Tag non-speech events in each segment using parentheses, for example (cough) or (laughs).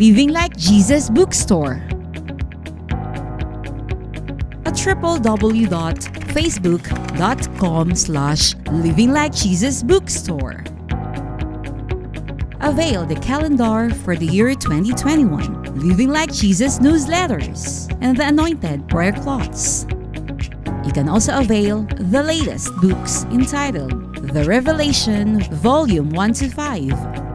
Living Like Jesus Bookstore at www.facebook.com slash Living Like Jesus Bookstore. Avail the calendar for the year 2021, Living Like Jesus newsletters, and the anointed prayer cloths. You can also avail the latest books entitled The Revelation Volume 1 to 5,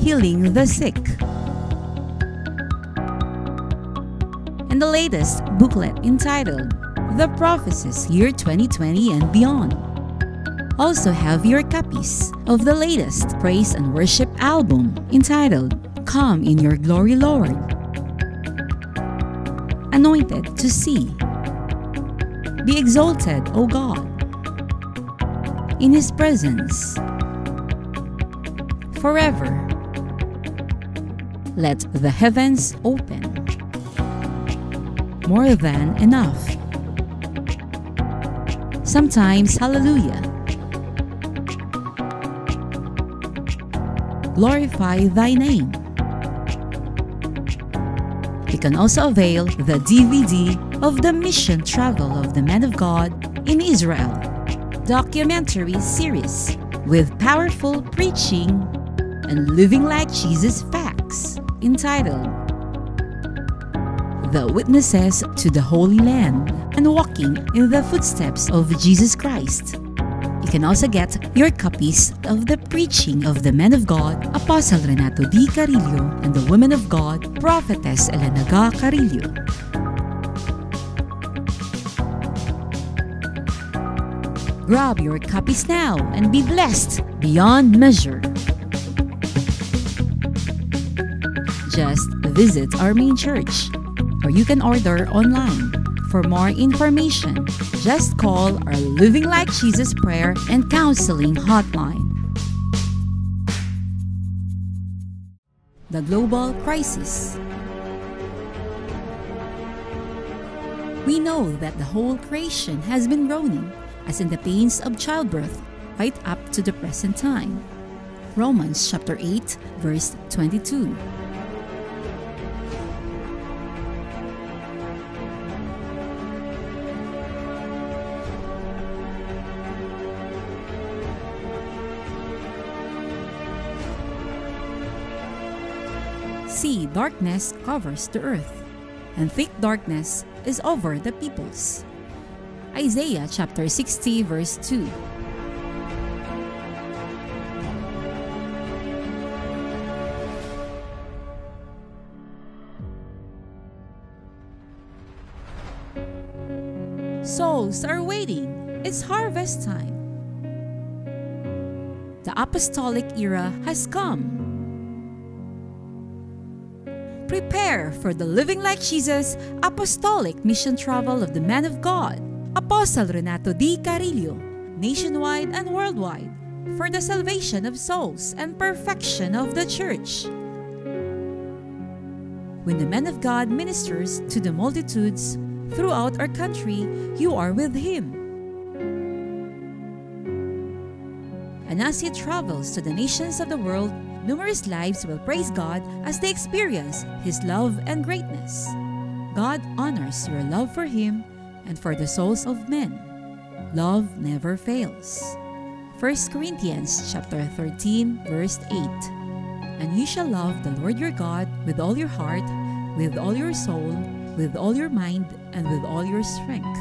Healing the Sick, and the latest booklet entitled The Prophecies Year 2020 and Beyond. Also have your copies of the latest praise and worship album entitled Come in Your Glory, Lord. Anointed to see. Be exalted, O God, in His presence forever. Let the heavens open. More than enough. Sometimes, hallelujah. Glorify thy name. You can also avail the DVD of the mission travel of the man of God in Israel documentary series with powerful preaching and living like Jesus facts entitled The Witnesses to the Holy Land and Walking in the Footsteps of Jesus Christ. You can also get your copies of the preaching of the men of God, Apostle Renato D. Carillo, and the women of God, Prophetess Elena Ga Carillo. Grab your copies now and be blessed beyond measure. Just visit our main church, or you can order online. For more information, just call our Living Like Jesus Prayer and Counseling Hotline. The Global Crisis We know that the whole creation has been groaning, as in the pains of childbirth, right up to the present time. Romans chapter 8, verse 22. Darkness covers the earth, and thick darkness is over the peoples. Isaiah chapter 60, verse 2. Souls are waiting. It's harvest time. The apostolic era has come. Prepare for the Living Like Jesus apostolic mission travel of the man of God, Apostle Renato D. Carillo, nationwide and worldwide, for the salvation of souls and perfection of the church. When the man of God ministers to the multitudes throughout our country, you are with him. And as he travels to the nations of the world, numerous lives will praise God as they experience His love and greatness. God honors your love for Him and for the souls of men. Love never fails. 1 Corinthians chapter 13 verse 8. And you shall love the Lord your God with all your heart, with all your soul, with all your mind, and with all your strength.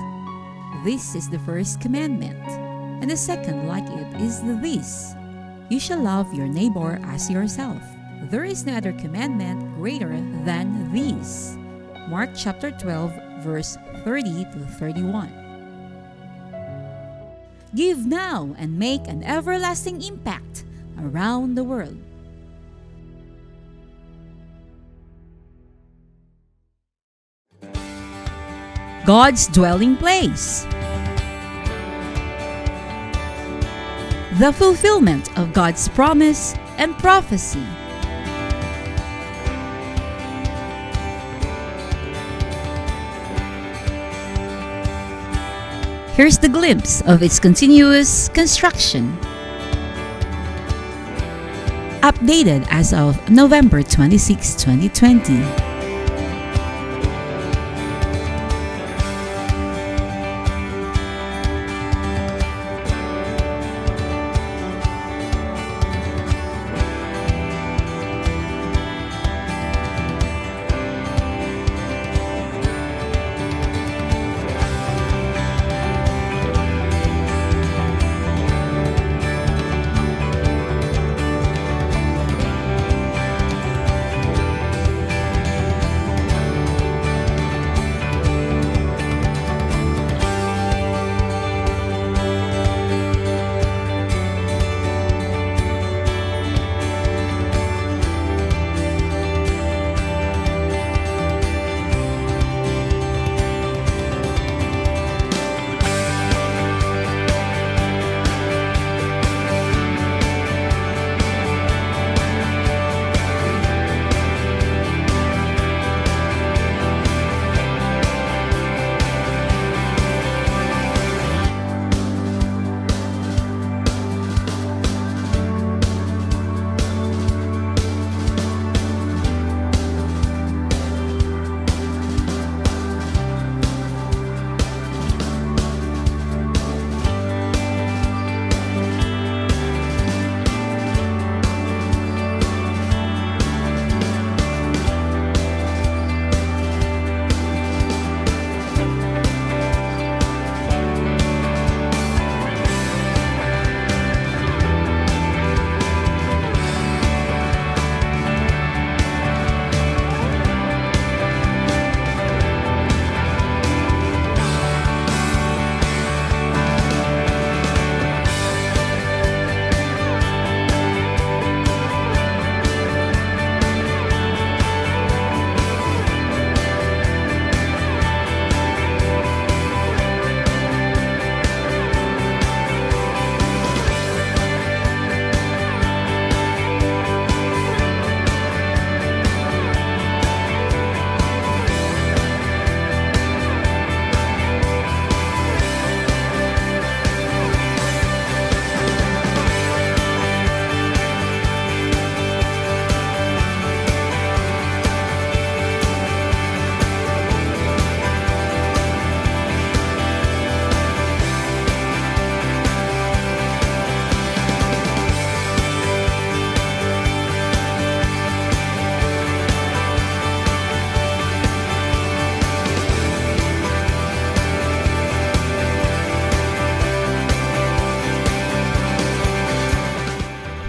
This is the first commandment. And the second like it is this you shall love your neighbor as yourself. There is no other commandment greater than these. Mark chapter 12, verse 30 to 31. Give now and make an everlasting impact around the world. God's dwelling place. The fulfillment of God's promise and prophecy. Here's the glimpse of its continuous construction. updated as of November 26, 2020.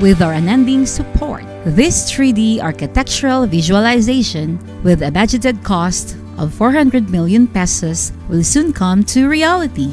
With our unending support. This 3D architectural visualization with a budgeted cost of 400 million pesos will soon come to reality.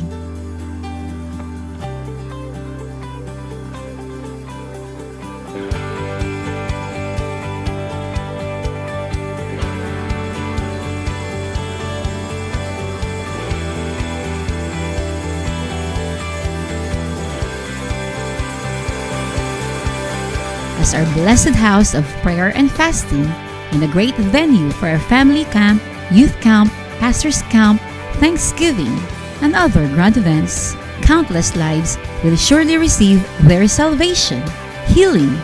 As our blessed house of prayer and fasting and a great venue for our family camp, youth camp, pastor's camp, Thanksgiving, and other grand events, countless lives will surely receive their salvation, healing,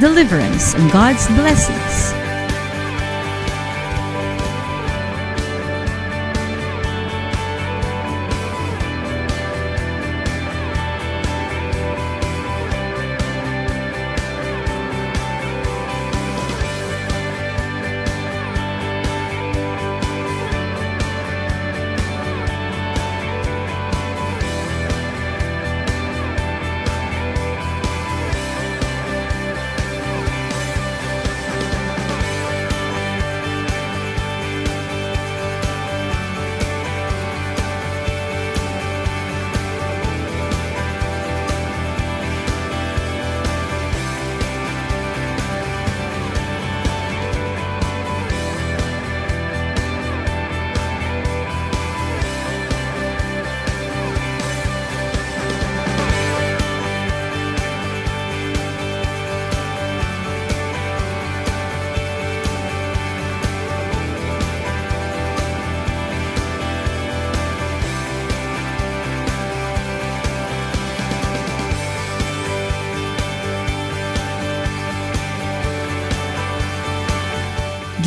deliverance, and God's blessings.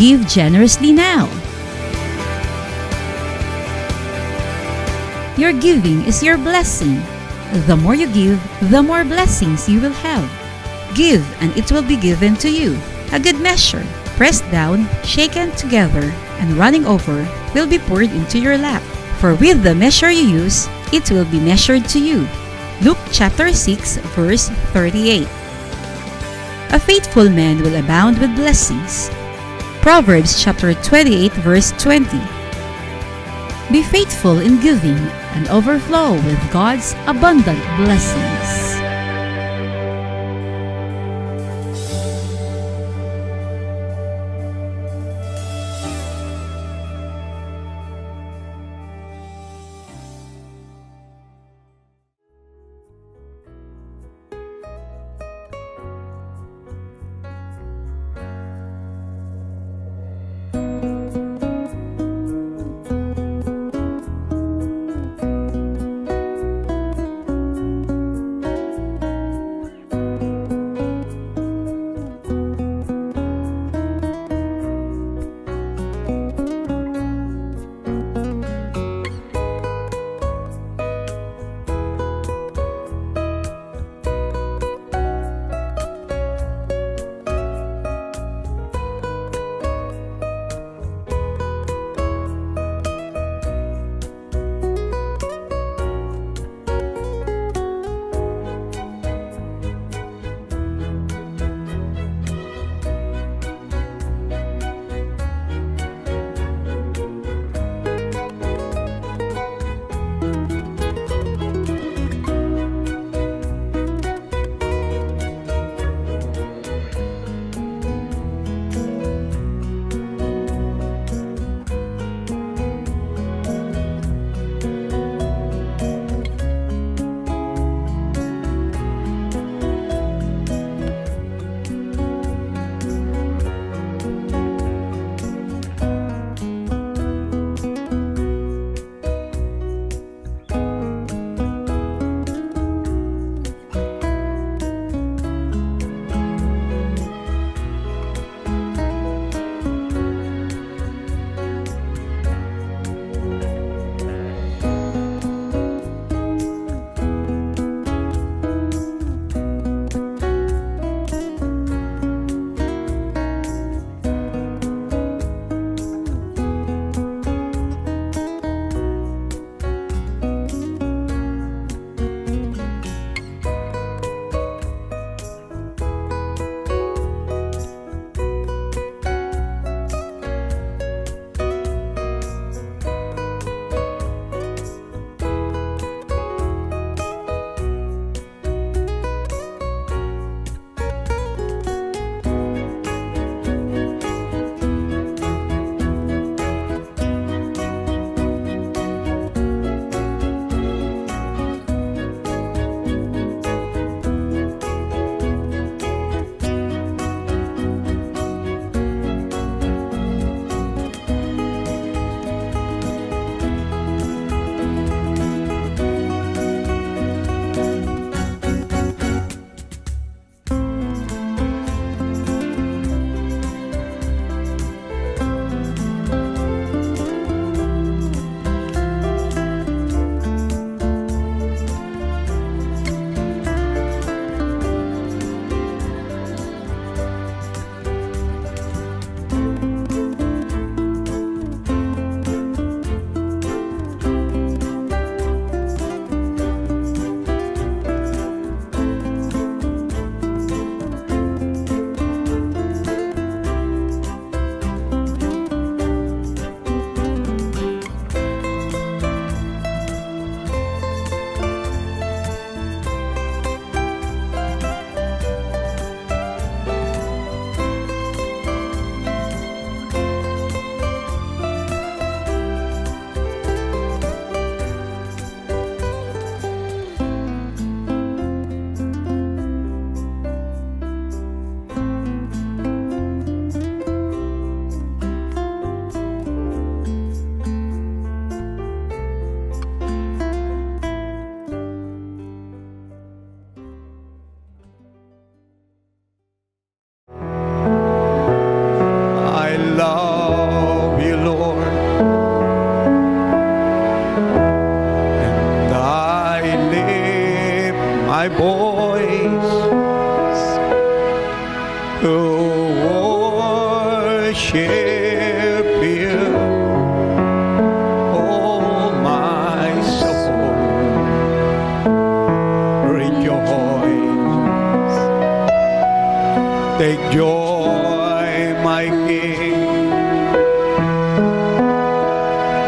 Give generously now. Your giving is your blessing. The more you give, the more blessings you will have. Give, and it will be given to you. A good measure, pressed down, shaken together, and running over, will be poured into your lap. For with the measure you use, it will be measured to you. Luke chapter 6, verse 38. A faithful man will abound with blessings. Proverbs chapter 28, verse 20. Be faithful in giving and overflow with God's abundant blessings.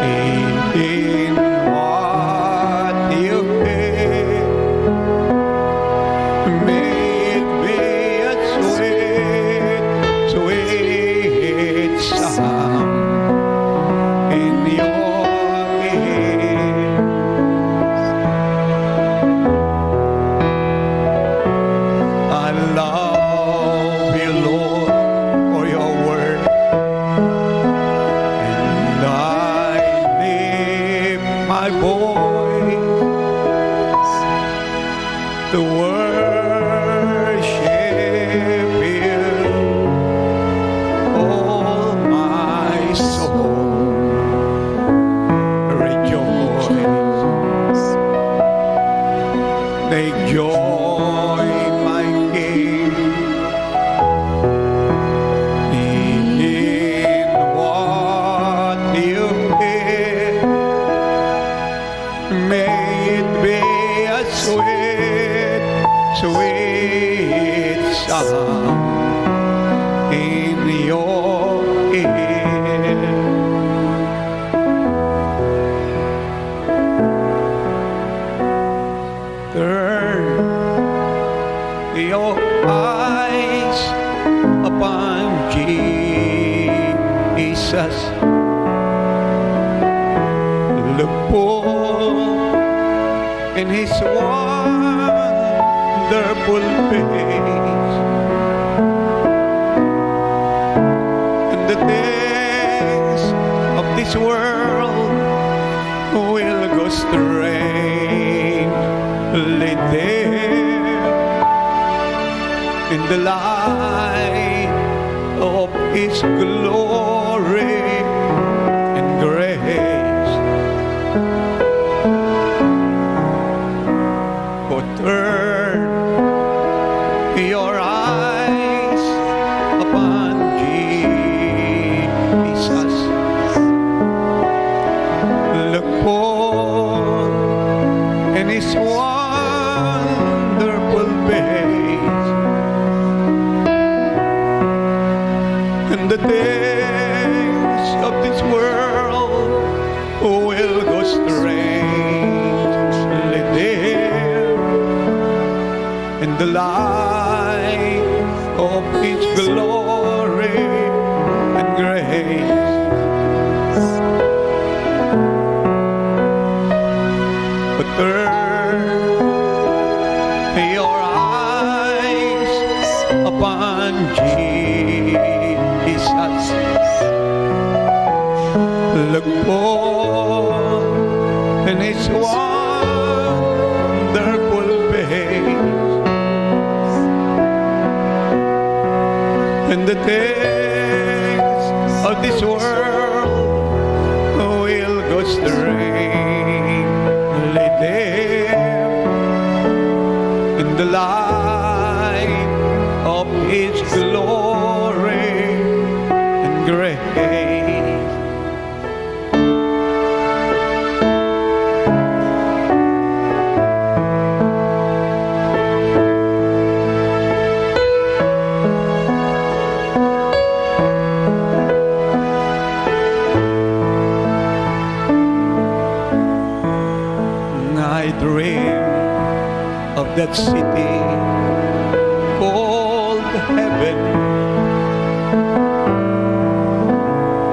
Ei.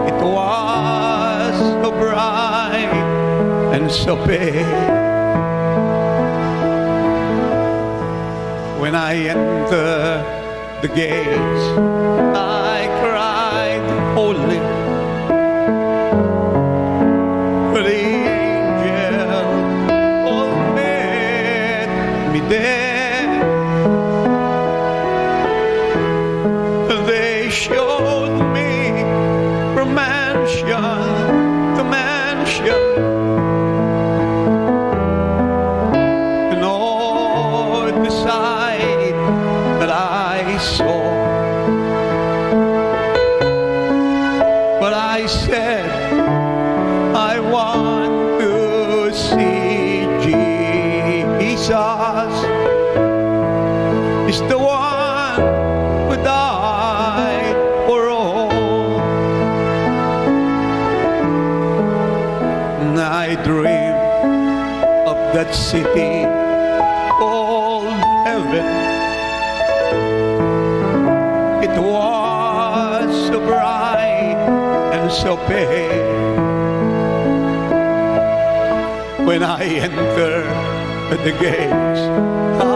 It was so bright and so big. When I entered the gates, I cried, Holy. But angel, oh, me there. city called heaven. It was so bright and so pale when I entered the gates.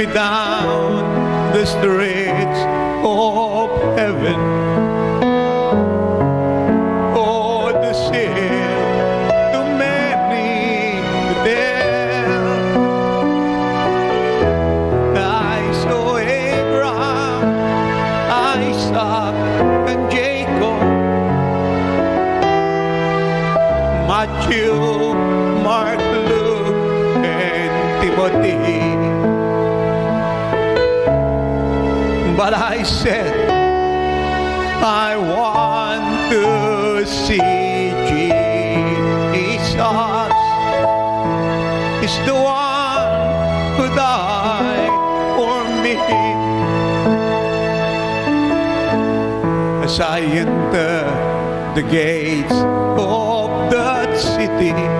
me down the streets of heaven. Oh, too many there. I saw Abraham, and Jacob. Matthew, Mark, Luke, and Timothy. But I said, I want to see Jesus. He's the one who died for me. As I enter the gates of that city.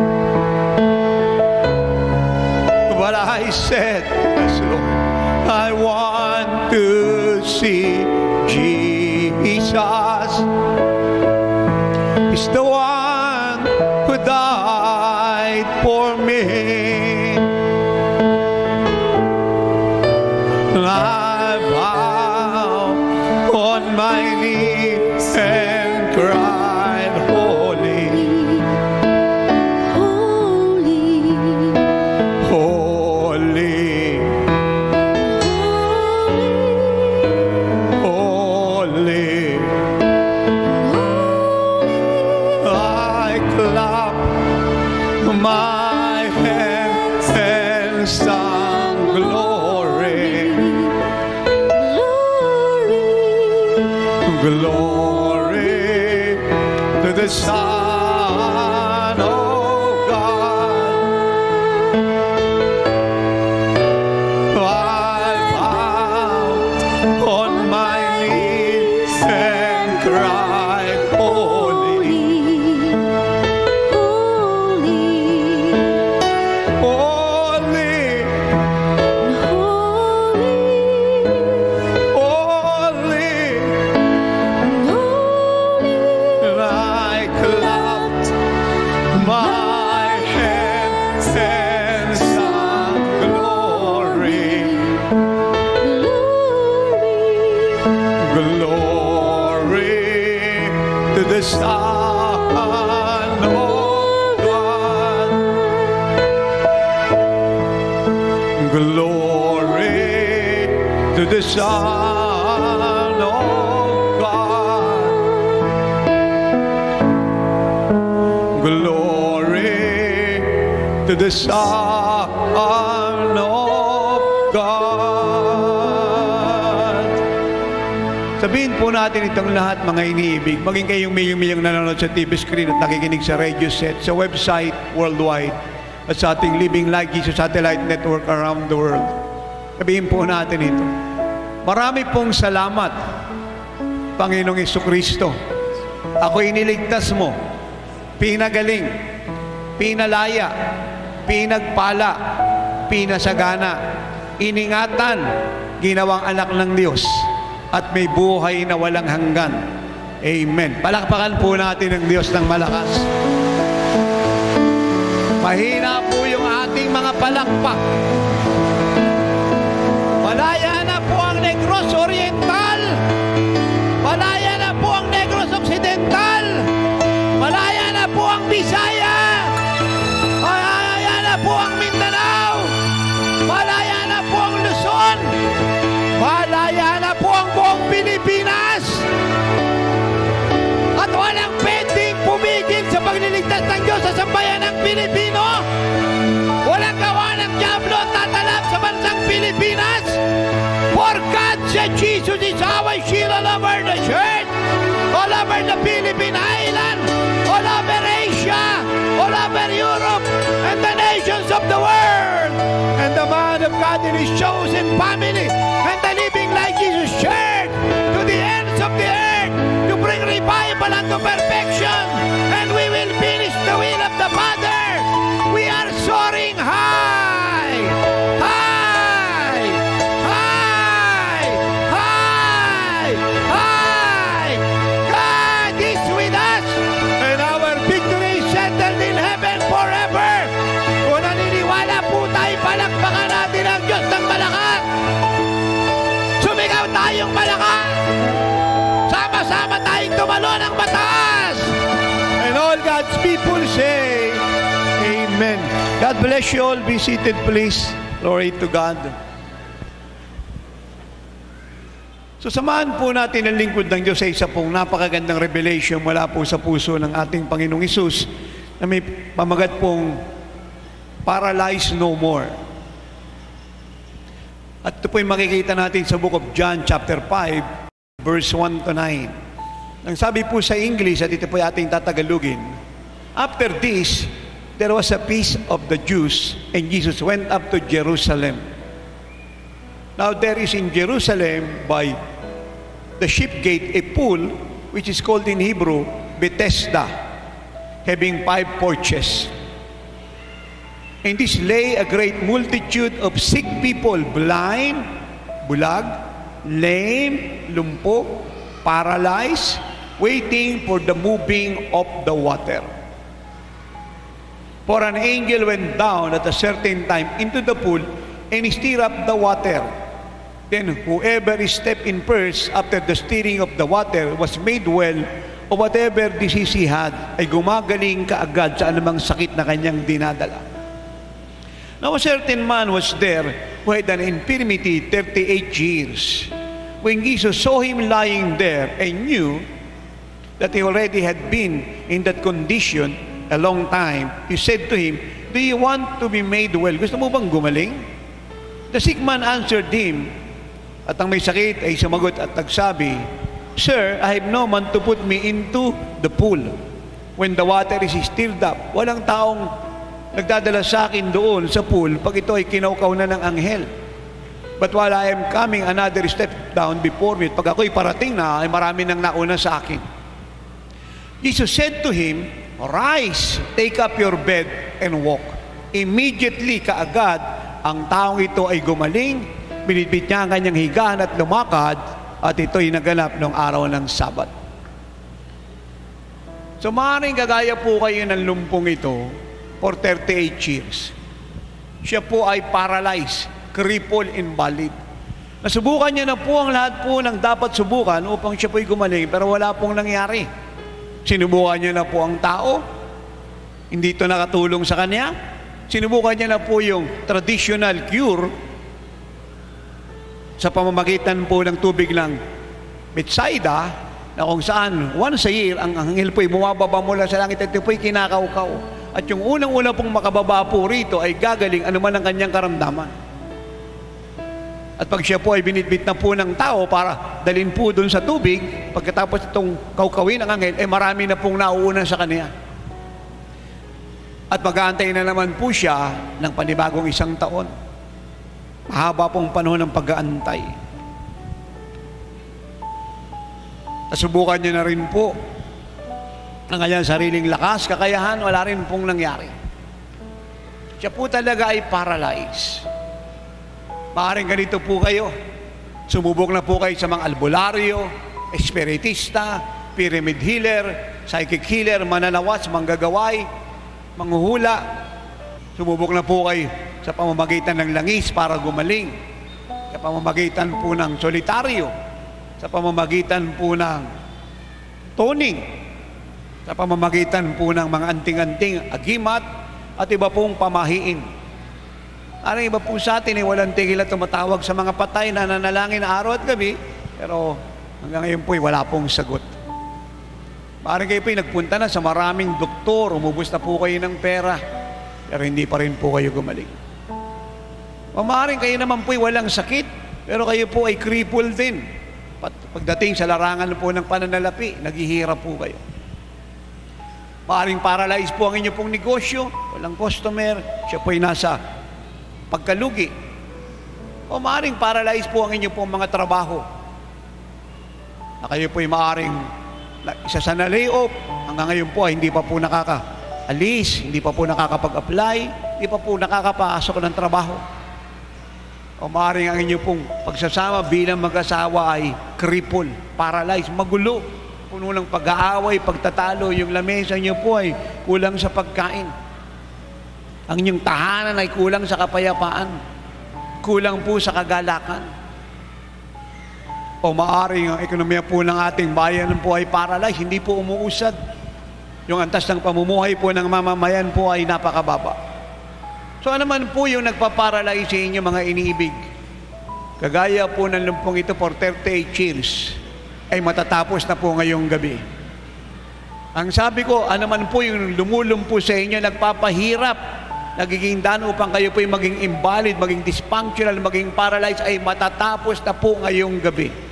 said, Lord. I want to. The Son of God. Sabihin po natin itong lahat mga iniibig. Maging kayong milyong-milyong nanonood sa TV screen at nakikinig sa radio set, sa website worldwide, at sa ating Living Like Jesus Satellite Network around the world. Sabihin po natin ito. Marami pong salamat, Panginoong Iso Kristo. Ako iniligtas mo, pinagaling, pinalaya, pinagpala, pinasagana, iningatan, ginawang anak ng Diyos, at may buhay na walang hanggan. Amen. Palakpakan po natin ang Diyos ng malakas. Mahina po yung ating mga palakpak. Malaya na po ang Negros Oriental. Sambayan ng Pilipino. Walang gawa ng Diablo at tatalab sa bansang Pilipinas. For God said Jesus is our shield all over the church, all over the Philippine Island, all over Asia, all over Europe, and the nations of the world. And the man of God in his chosen family, and the living like Jesus church to the ends of the earth to bring revival unto perfection. Bless you all. Be seated, please. Glory to God. So samahan po natin ang lingkod ng Diyos sa isa pong napakagandang revelation mula po sa puso ng ating Panginoong Isus na may pamagat pong Paralyzed No More. At ito po yung makikita natin sa book of John chapter 5 verse 1 to 9. Ang sabi po sa English at ito po yung ating tatagalugin. After this, there was a feast of the Jews and Jesus went up to Jerusalem. Now there is in Jerusalem by the ship gate a pool which is called in Hebrew Bethesda, having five porches. In this lay a great multitude of sick people, blind, bulag, lame, lumpo, paralyzed, waiting for the moving of the water. For an angel went down at a certain time into the pool and stirred up the water. Then whoever stepped in first after the stirring of the water was made well of whatever disease he had, ay gumagaling kaagad sa anumang sakit na kanyang dinadala. Now a certain man was there who had an infirmity 38 years. When Jesus saw him lying there and knew that he already had been in that condition a long time, he said to him, Do you want to be made well? Gusto mo bang gumaling? The sick man answered him, at ang may sakit ay sumagot at nagsabi, Sir, I have no man to put me into the pool when the water is stirred up. Walang taong nagdadala sa akin doon sa pool pag ito ay kinaukaw na ng anghel. But while I am coming another step down before me, pag ako'y parating na, ay marami nang nauna sa akin. Jesus said to him, Rise, take up your bed and walk. Immediately, kaagad, ang taong ito ay gumaling, binitbit niya ang kanyang higaan at lumakad, at ito'y naganap ng araw ng Sabat. So maaaring kagaya po kayo ng lumpong ito for 38 years. Siya po ay paralyzed, crippled, invalid. Nasubukan niya na po ang lahat po ng dapat subukan upang siya po'y gumaling pero wala pong nangyari. Sinubukan niya na po ang tao. Hindi ito nakatulong sa kanya. Sinubukan niya na po yung traditional cure sa pamamagitan po ng tubig ng Bethsaida na kung saan once a year ang anghel po'y bumababa mula sa langit at po'y kinakaukaw. At yung unang-una pong makababa po rito ay gagaling anuman ang kanyang karamdaman. At pag siya po ay binitbit na po ng tao para dalin po doon sa tubig, pagkatapos itong kaukawin ng anghel, eh marami na pong nauuna sa kanya. At mag-aantay na naman po siya ng panibagong isang taon. Mahaba pong panahon ng pag-aantay. Nasubukan niya na rin po ang kanyang sariling lakas, kakayahan, wala rin pong nangyari. Siya po talaga ay paralyzed. Maaring ganito po kayo. Sumubok na po kayo sa mga albularyo, espiritista, pyramid healer, psychic healer, mananawas, manggagaway, manghuhula. Sumubok na po kayo sa pamamagitan ng langis para gumaling. Sa pamamagitan po ng solitaryo. Sa pamamagitan po ng toning. Sa pamamagitan po ng mga anting-anting agimat at iba pong pamahiin. Parang iba po sa atin, eh, walang tigil at tumatawag sa mga patay na nanalangin araw at gabi, pero hanggang ngayon po, eh, wala pong sagot. Parang kayo po eh, nagpunta na sa maraming doktor, umubos na po kayo ng pera, pero hindi pa rin po kayo gumaling. O maaaring kayo naman po walang sakit, pero kayo po ay crippled din. Pagdating sa larangan po ng pananalapi, naghihirap po kayo. Maaring paralyzed po ang inyo pong negosyo, walang customer, siya po ay nasa pagkalugi. O maaring paralyze po ang inyo pong mga trabaho. Na kayo po ay maaring isa sa na-layoff, hanggang ngayon po ay hindi pa po nakaka-alis, hindi pa po nakakapag-apply, hindi pa po nakakapasok ng trabaho. O maaaring ang inyo pong pagsasama bilang mag-asawa ay cripple, paralyzed, magulo, puno ng pag-aaway, pagtatalo, yung lamesa niyo po ay kulang sa pagkain. Ang inyong tahanan ay kulang sa kapayapaan. Kulang po sa kagalakan. O maaring ang ekonomiya po ng ating bayan po ay paralyzed, hindi po umuusad. Yung antas ng pamumuhay po ng mamamayan po ay napakababa. So ano man po yung nagpaparalyze sa inyo mga iniibig? Kagaya po ng lumpong ito for 38 years ay matatapos na po ngayong gabi. Ang sabi ko, ano man po yung lumulumpo sa inyo, nagpapahirap nagiging daan upang kayo po'y maging invalid, maging dysfunctional, maging paralyzed ay matatapos na po ngayong gabi.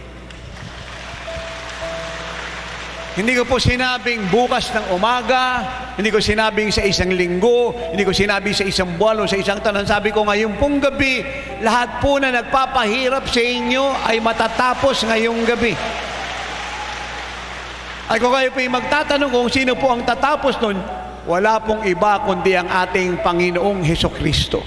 Hindi ko po sinabing bukas ng umaga, hindi ko sinabing sa isang linggo, hindi ko sinabing sa isang buwan o sa isang taon. Sabi ko ngayong pong gabi, lahat po na nagpapahirap sa inyo ay matatapos ngayong gabi. Ay kung kayo po magtatanong kung sino po ang tatapos nun, wala pong iba kundi ang ating Panginoong Heso Kristo.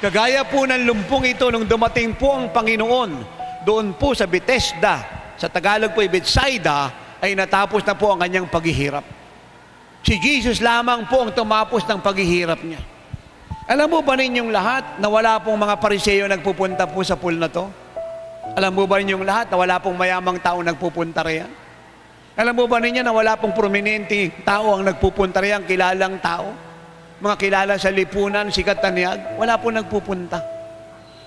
Kagaya po ng lumpong ito nung dumating po ang Panginoon doon po sa Bethesda, sa Tagalog po ay Bethsaida, ay natapos na po ang kanyang paghihirap. Si Jesus lamang po ang tumapos ng paghihirap niya. Alam mo ba ninyong lahat na wala pong mga pariseyo nagpupunta po sa pool na to? Alam mo ba ninyong lahat na wala pong mayamang tao nagpupunta riyan? Alam mo ba ninyo na wala pong prominente tao ang nagpupunta riyan, kilalang tao? Mga kilala sa lipunan, sikat na wala pong nagpupunta.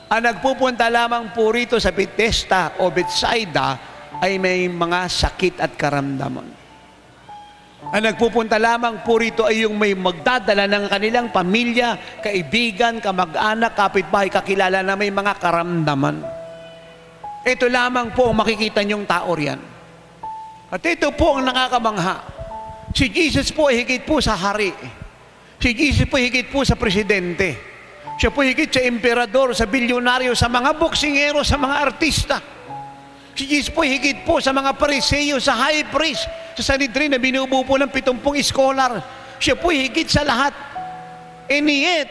Ang nagpupunta lamang po rito sa Bethesda o Bethsaida ay may mga sakit at karamdaman. Ang nagpupunta lamang po rito ay yung may magdadala ng kanilang pamilya, kaibigan, kamag-anak, kapitbahay, kakilala na may mga karamdaman. Ito lamang po ang makikita niyong tao riyan. At ito po ang nakakamangha. Si Jesus po ay higit po sa hari. Si Jesus po higit po sa presidente. Siya po higit sa emperador, sa bilyonaryo, sa mga boksingero, sa mga artista. Si Jesus po higit po sa mga pariseyo, sa high priest, sa Sanhedrin na binubuo po ng pitumpong scholar. Siya po higit sa lahat. And yet,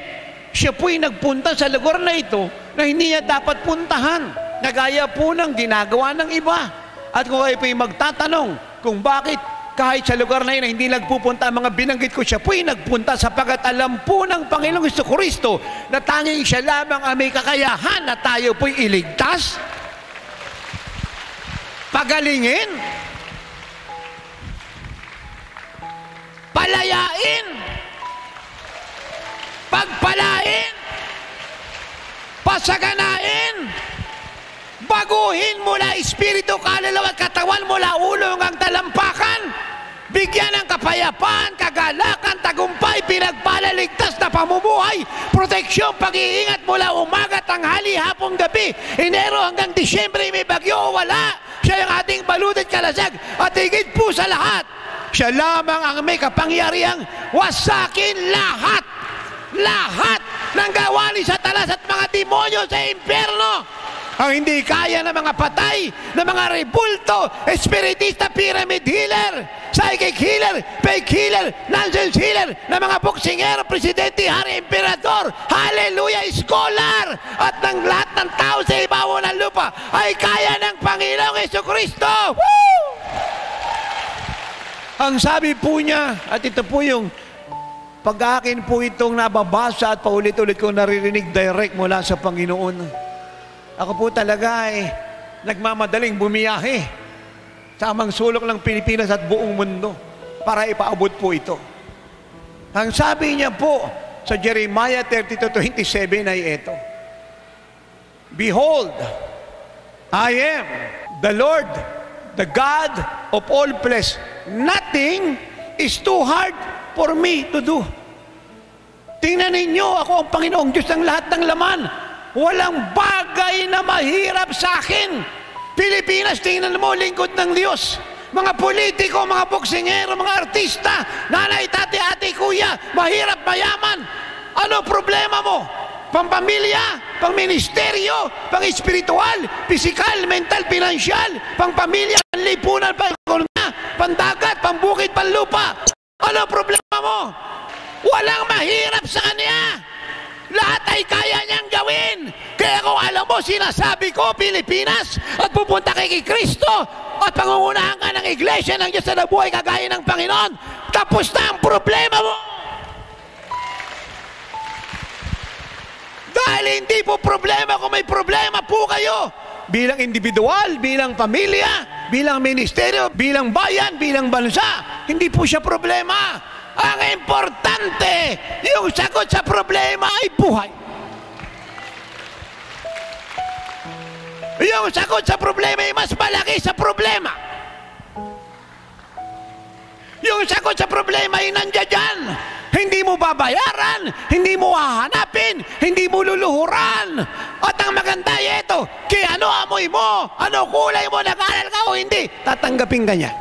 siya po'y nagpunta sa lugar na ito na hindi niya dapat puntahan. Nagaya po ng ginagawa ng iba. At kung kayo po'y magtatanong kung bakit kahit sa lugar na yun hindi nagpupunta ang mga binanggit ko siya po'y nagpunta sapagat alam po ng Panginoong Isto Kristo na tanging siya lamang ang may kakayahan na tayo po'y iligtas, pagalingin, palayain, pagpalain, pasaganain, baguhin mula espiritu, kaluluwa at katawan mula ulo hanggang talampakan, bigyan ng kapayapaan, kagalakan, tagumpay, pinagpalaligtas na pamumuhay, proteksyon, pag-iingat mula umaga, tanghali, hapong gabi, Enero hanggang Disyembre, may bagyo o wala. Siya yung ating balutit kalasag at higit po sa lahat. Siya lamang ang may kapangyarihang wasakin lahat. Lahat ng gawali sa talas at mga demonyo sa impyerno ang hindi kaya ng mga patay, ng mga rebulto, espiritista, pyramid healer, psychic healer, fake healer, nonsense healer, ng mga boksingero, presidente, hari, emperador, hallelujah, scholar, at ng lahat ng tao sa ibabaw ng lupa ay kaya ng Panginoong Yeso Kristo. Ang sabi po niya, at ito po yung pag-akin po itong nababasa at paulit-ulit ko naririnig direct mula sa Panginoon. Ako po talaga ay nagmamadaling bumiyahe sa amang sulok ng Pilipinas at buong mundo para ipaabot po ito. Ang sabi niya po sa Jeremiah 32:27 ay ito. Behold, I am the Lord, the God of all flesh. Nothing is too hard for me to do. Tingnan ninyo, ako ang Panginoong Diyos ng lahat ng laman. Walang bagay na mahirap sa akin. Pilipinas, tingnan mo, lingkod ng Diyos. Mga politiko, mga boksingero, mga artista, nanay, tati, ate, kuya, mahirap, mayaman. Ano problema mo? Pampamilya, pang-ministeryo, pang-espiritual, pisikal, mental, pinansyal, pang-pamilya, panlipunan, pang-ekonomiya, pandagat, pambukid, panlupa. Ano problema mo? Walang mahirap sa kanya. Lahat ay kaya niyang gawin. Kaya kung alam mo, sinasabi ko, Pilipinas, at pupunta kay Kristo, at pangungunahan ka ng iglesia ng Diyos na nabuhay kagaya ng Panginoon, tapos na ang problema mo. Dahil hindi po problema kung may problema po kayo. Bilang individual, bilang pamilya, bilang ministeryo, bilang bayan, bilang bansa. Hindi po siya problema. Ang importante, yung sagot sa problema ay buhay. Yung sagot sa problema ay mas malaki sa problema. Yung sagot sa problema ay nandiyan. Hindi mo babayaran, hindi mo hahanapin, hindi mo luluhuran. At ang maganda amoy mo, ano kulay mo, nag-aral ka o hindi, tatanggapin ka niya.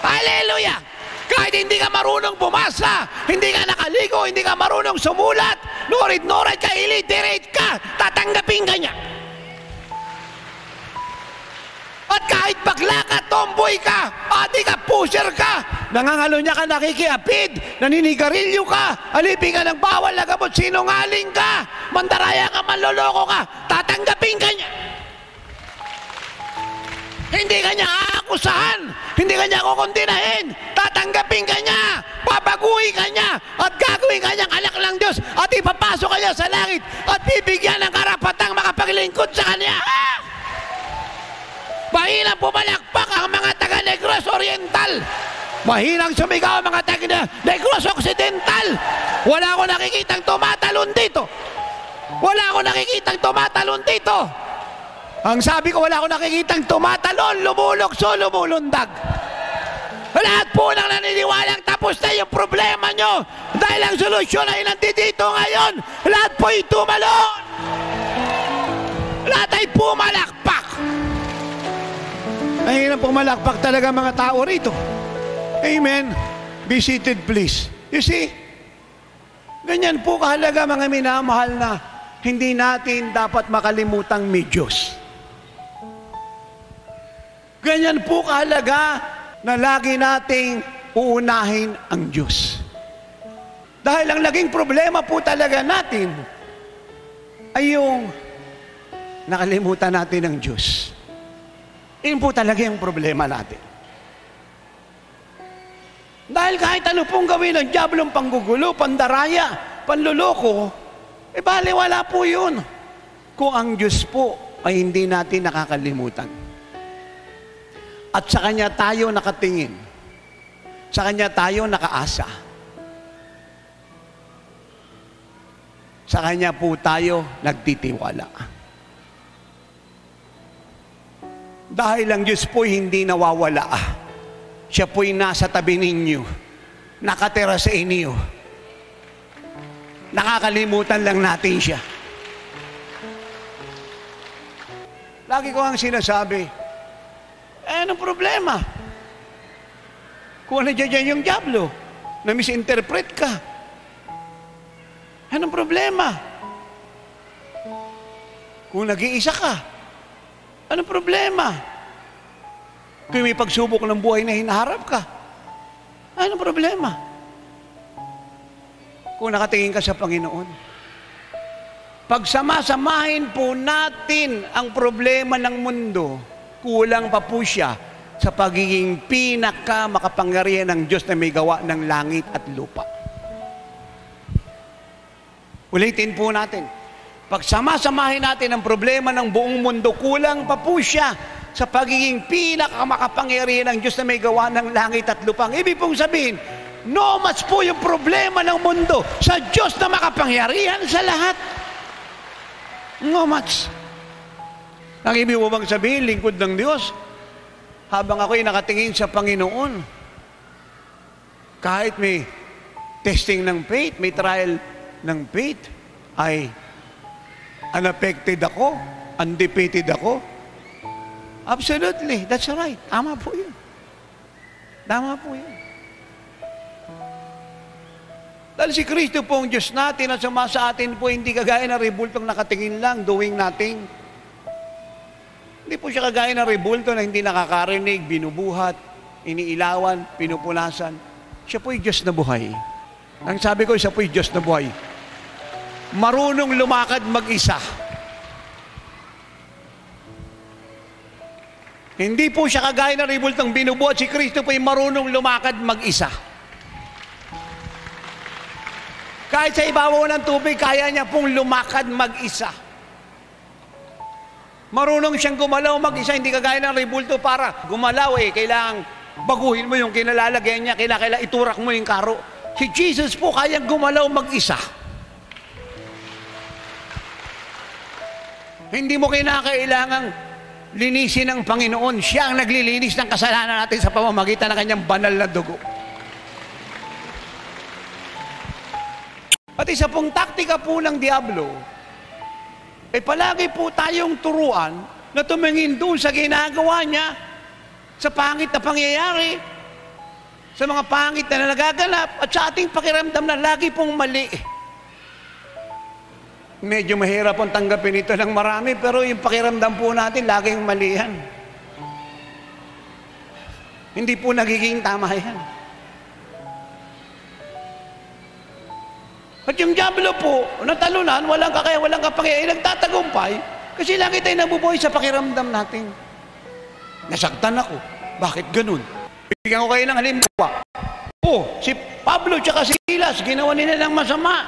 Hallelujah! Kahit hindi ka marunong bumasa, hindi ka nakaligo, hindi ka marunong sumulat, nurit-nurit ka, illiterate ka, tatanggapin ka niya. At kahit bakla ka, tomboy ka, ati ka, pusher ka, nangangalo niya ka, nakikiapid, naninigarilyo ka, alipin ka ng bawal na gamot, sinungaling ka, mandaraya ka, manloloko ka, tatanggapin ka niya. Hindi ka niya aakusahan. Hindi ka niya kukundinahin. Tatanggapin ka niya. Papaguhin ka niya. At gagawin ka niyang anak ng Diyos. At ipapasok ka niya sa langit. At bibigyan ng karapatang makapaglingkod sa Kanya. Ah! Mahinang pumalakpak ang mga taga-Negros Oriental. Mahinang sumigaw ang mga taga-Negros Occidental. Wala ako nakikitang tumatalon dito. Wala ako nakikitang tumatalon dito. Ang sabi ko, wala akong nakikitang tumatalon, lumulokso, lumulundag. Lahat po nang naniniwalang tapos na yung problema nyo dahil ang solusyon ay nandito ngayon. Lahat po ay tumalon. Lahat ay pumalakpak. Mahirap pumalakpak talaga mga tao rito. Amen. Be seated please. You see? Ganyan po kahalaga mga minamahal na hindi natin dapat makalimutang may Diyos. Ganyan po kahalaga na lagi nating uunahin ang Diyos. Dahil ang naging problema po talaga natin ay yung nakalimutan natin ang Diyos. Yun po talaga yung problema natin. Dahil kahit ano pong gawin ng diablong panggugulo, pandaraya, panluloko, eh baliwala po yun. Kung ang Diyos po ay hindi natin nakakalimutan at sa Kanya tayo nakatingin. Sa Kanya tayo nakaasa. Sa Kanya po tayo nagtitiwala. Dahil ang Diyos po hindi nawawala. Siya po'y nasa tabi ninyo. Nakatira sa inyo. Nakakalimutan lang natin siya. Lagi ko ang sinasabi, eh, anong problema? Kung nandiyan yung Diablo, na misinterpret ka. Anong problema? Kung nag-iisa ka, anong problema? Kung may pagsubok ng buhay na hinaharap ka, anong problema? Kung nakatingin ka sa Panginoon, Pagsamasamahin po natin ang problema ng mundo, kulang pa po siya sa pagiging pinaka makapangyarihan ng Diyos na may gawa ng langit at lupa. Ulitin po natin. Pagsamasamahin natin ang problema ng buong mundo, kulang pa po siya sa pagiging pinakamakapangyarihan ng Diyos na may gawa ng langit at lupa. Ang ibig pong sabihin, no mas po yung problema ng mundo sa Diyos na makapangyarihan sa lahat. No much. Ang ibig mo bang sabihin, lingkod ng Diyos, habang ako'y nakatingin sa Panginoon, kahit may testing ng faith, may trial ng faith, ay unaffected ako, undefeated ako. Absolutely, that's right. Tama po yun. Tama po yun. Dahil si Kristo po ang Diyos natin at suma sa atin po hindi kagaya ng rebultong nakatingin lang, doing nothing. Hindi po siya kagaya ng rebulto na hindi nakakarinig, binubuhat, iniilawan, pinupunasan. Siya po'y Diyos na buhay. Ang sabi ko, siya po'y Diyos na buhay. Marunong lumakad mag-isa. Hindi po siya kagaya ng rebultong binubuhat. Si Kristo po'y marunong lumakad mag-isa. Kahit sa ibabaw ng tubig, kaya niya pong lumakad mag-isa. Marunong siyang gumalaw mag-isa, hindi kagaya ng rebulto para gumalaw eh. Kailangan baguhin mo yung kinalalagyan niya, kailangan, iturak mo yung karo. Si Jesus po kayang gumalaw mag-isa. Hindi mo kinakailangang linisin ng Panginoon. Siya ang naglilinis ng kasalanan natin sa pamamagitan ng kanyang banal na dugo. At isa pong taktika po ng Diablo, ay palagi po tayong turuan na tumingin doon sa ginagawa niya, sa pangit na pangyayari, sa mga pangit na nagaganap, at sa ating pakiramdam na lagi pong mali. Medyo mahirap pong tanggapin ito ng marami, pero yung pakiramdam po natin, laging mali yan. Hindi po nagiging tama yan. At yung Diablo po, natalunan, walang kakaya, walang kapangyayari, nagtatagumpay, kasi lagi tayo nabubuhay sa pakiramdam natin. Nasaktan ako. Bakit ganun? Bigyan ko kayo ng halimbawa. Oh, si Pablo tsaka si Silas, ginawa nila ng masama.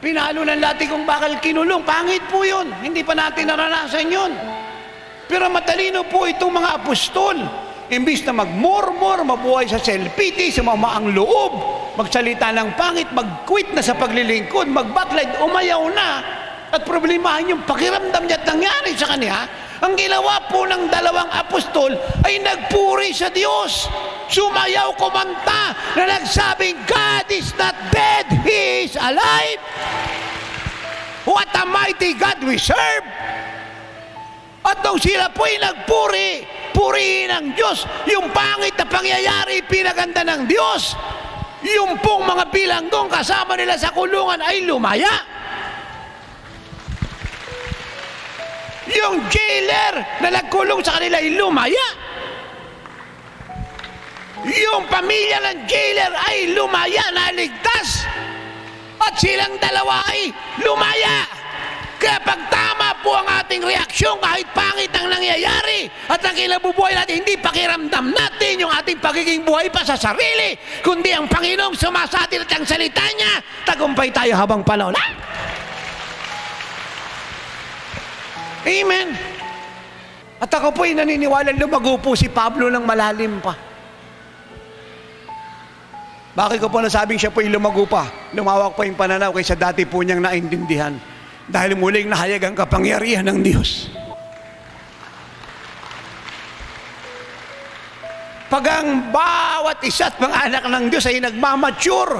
Pinalo ng lati kong bakal kinulong. Pangit po yun. Hindi pa natin naranasan yun. Pero matalino po itong mga apostol. Imbis na magmurmur, mabuhay sa self-pity, sumama loob, magsalita ng pangit, mag-quit na sa paglilingkod, mag-backlight, umayaw na, at problemahin yung pakiramdam niya at nangyari sa kanya, ang ginawa po ng dalawang apostol ay nagpuri sa Diyos. Sumayaw kumanta na nagsabing, God is not dead, He is alive. What a mighty God we serve. At nung sila po'y nagpuri, purihin ang Diyos. Yung pangit na pangyayari, pinaganda ng Diyos. Yung pong mga bilanggong kasama nila sa kulungan ay lumaya. Yung jailer na nagkulong sa kanila ay lumaya. Yung pamilya ng jailer ay lumaya, naligtas. At silang dalawa ay lumaya. Kaya pag tama po ang ating reaksyon, kahit pangit ang nangyayari at ang kinabubuhay natin, hindi pakiramdam natin yung ating pagiging buhay pa sa sarili, kundi ang Panginoong sumasatin at ang salita niya, tagumpay tayo habang panahon. Ah! Amen. At ako po'y naniniwala lumago po si Pablo ng malalim pa. Bakit ko po nasabing siya po yung lumago pa? Lumawak pa yung pananaw kaysa dati po niyang naintindihan. Dahil muling nahayag ang kapangyarihan ng Diyos. Pag ang bawat isa't mga anak ng Diyos ay nagmamature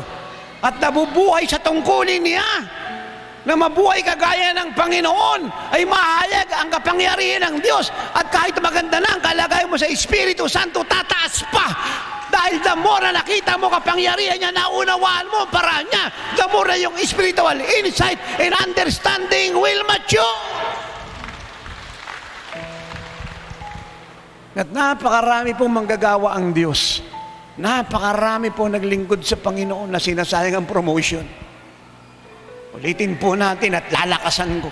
at nabubuhay sa tungkulin niya, na mabuhay kagaya ng Panginoon ay mahayag ang kapangyarihan ng Diyos at kahit maganda na ang kalagay mo sa Espiritu Santo, tataas pa dahil the more na nakita mo kapangyarihan niya, naunawaan mo ang paraan niya, the more na yung spiritual insight and understanding will mature. At napakarami pong manggagawa ang Diyos. Napakarami po naglingkod sa Panginoon na sinasayang ang promotion. Ulitin po natin at lalakasan ko.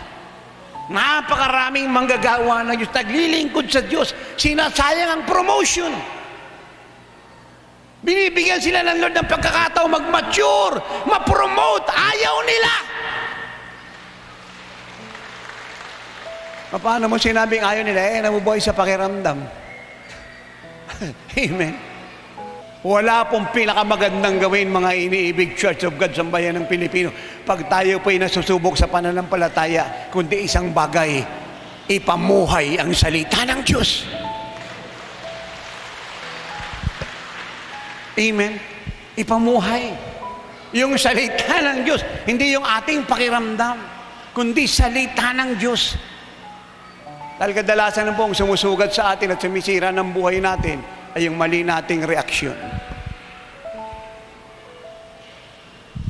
Napakaraming manggagawa ng Diyos, naglilingkod sa Diyos, sinasayang ang promotion. Binibigyan sila ng Lord ng pagkakataon mag-mature, ma-promote, ayaw nila. Paano mo sinabing ayaw nila? Eh, nabubuhay sa pakiramdam. (laughs) Amen. Wala pong pinakamagandang gawin mga iniibig Church of God sa bayan ng Pilipino. Pag tayo po'y nasusubok sa pananampalataya, kundi isang bagay, ipamuhay ang salita ng Diyos. Amen? Ipamuhay. Yung salita ng Diyos, hindi yung ating pakiramdam, kundi salita ng Diyos. Dahil kadalasan na po ang sumusugat sa atin at sumisira ng buhay natin, ay yung mali nating reaksyon.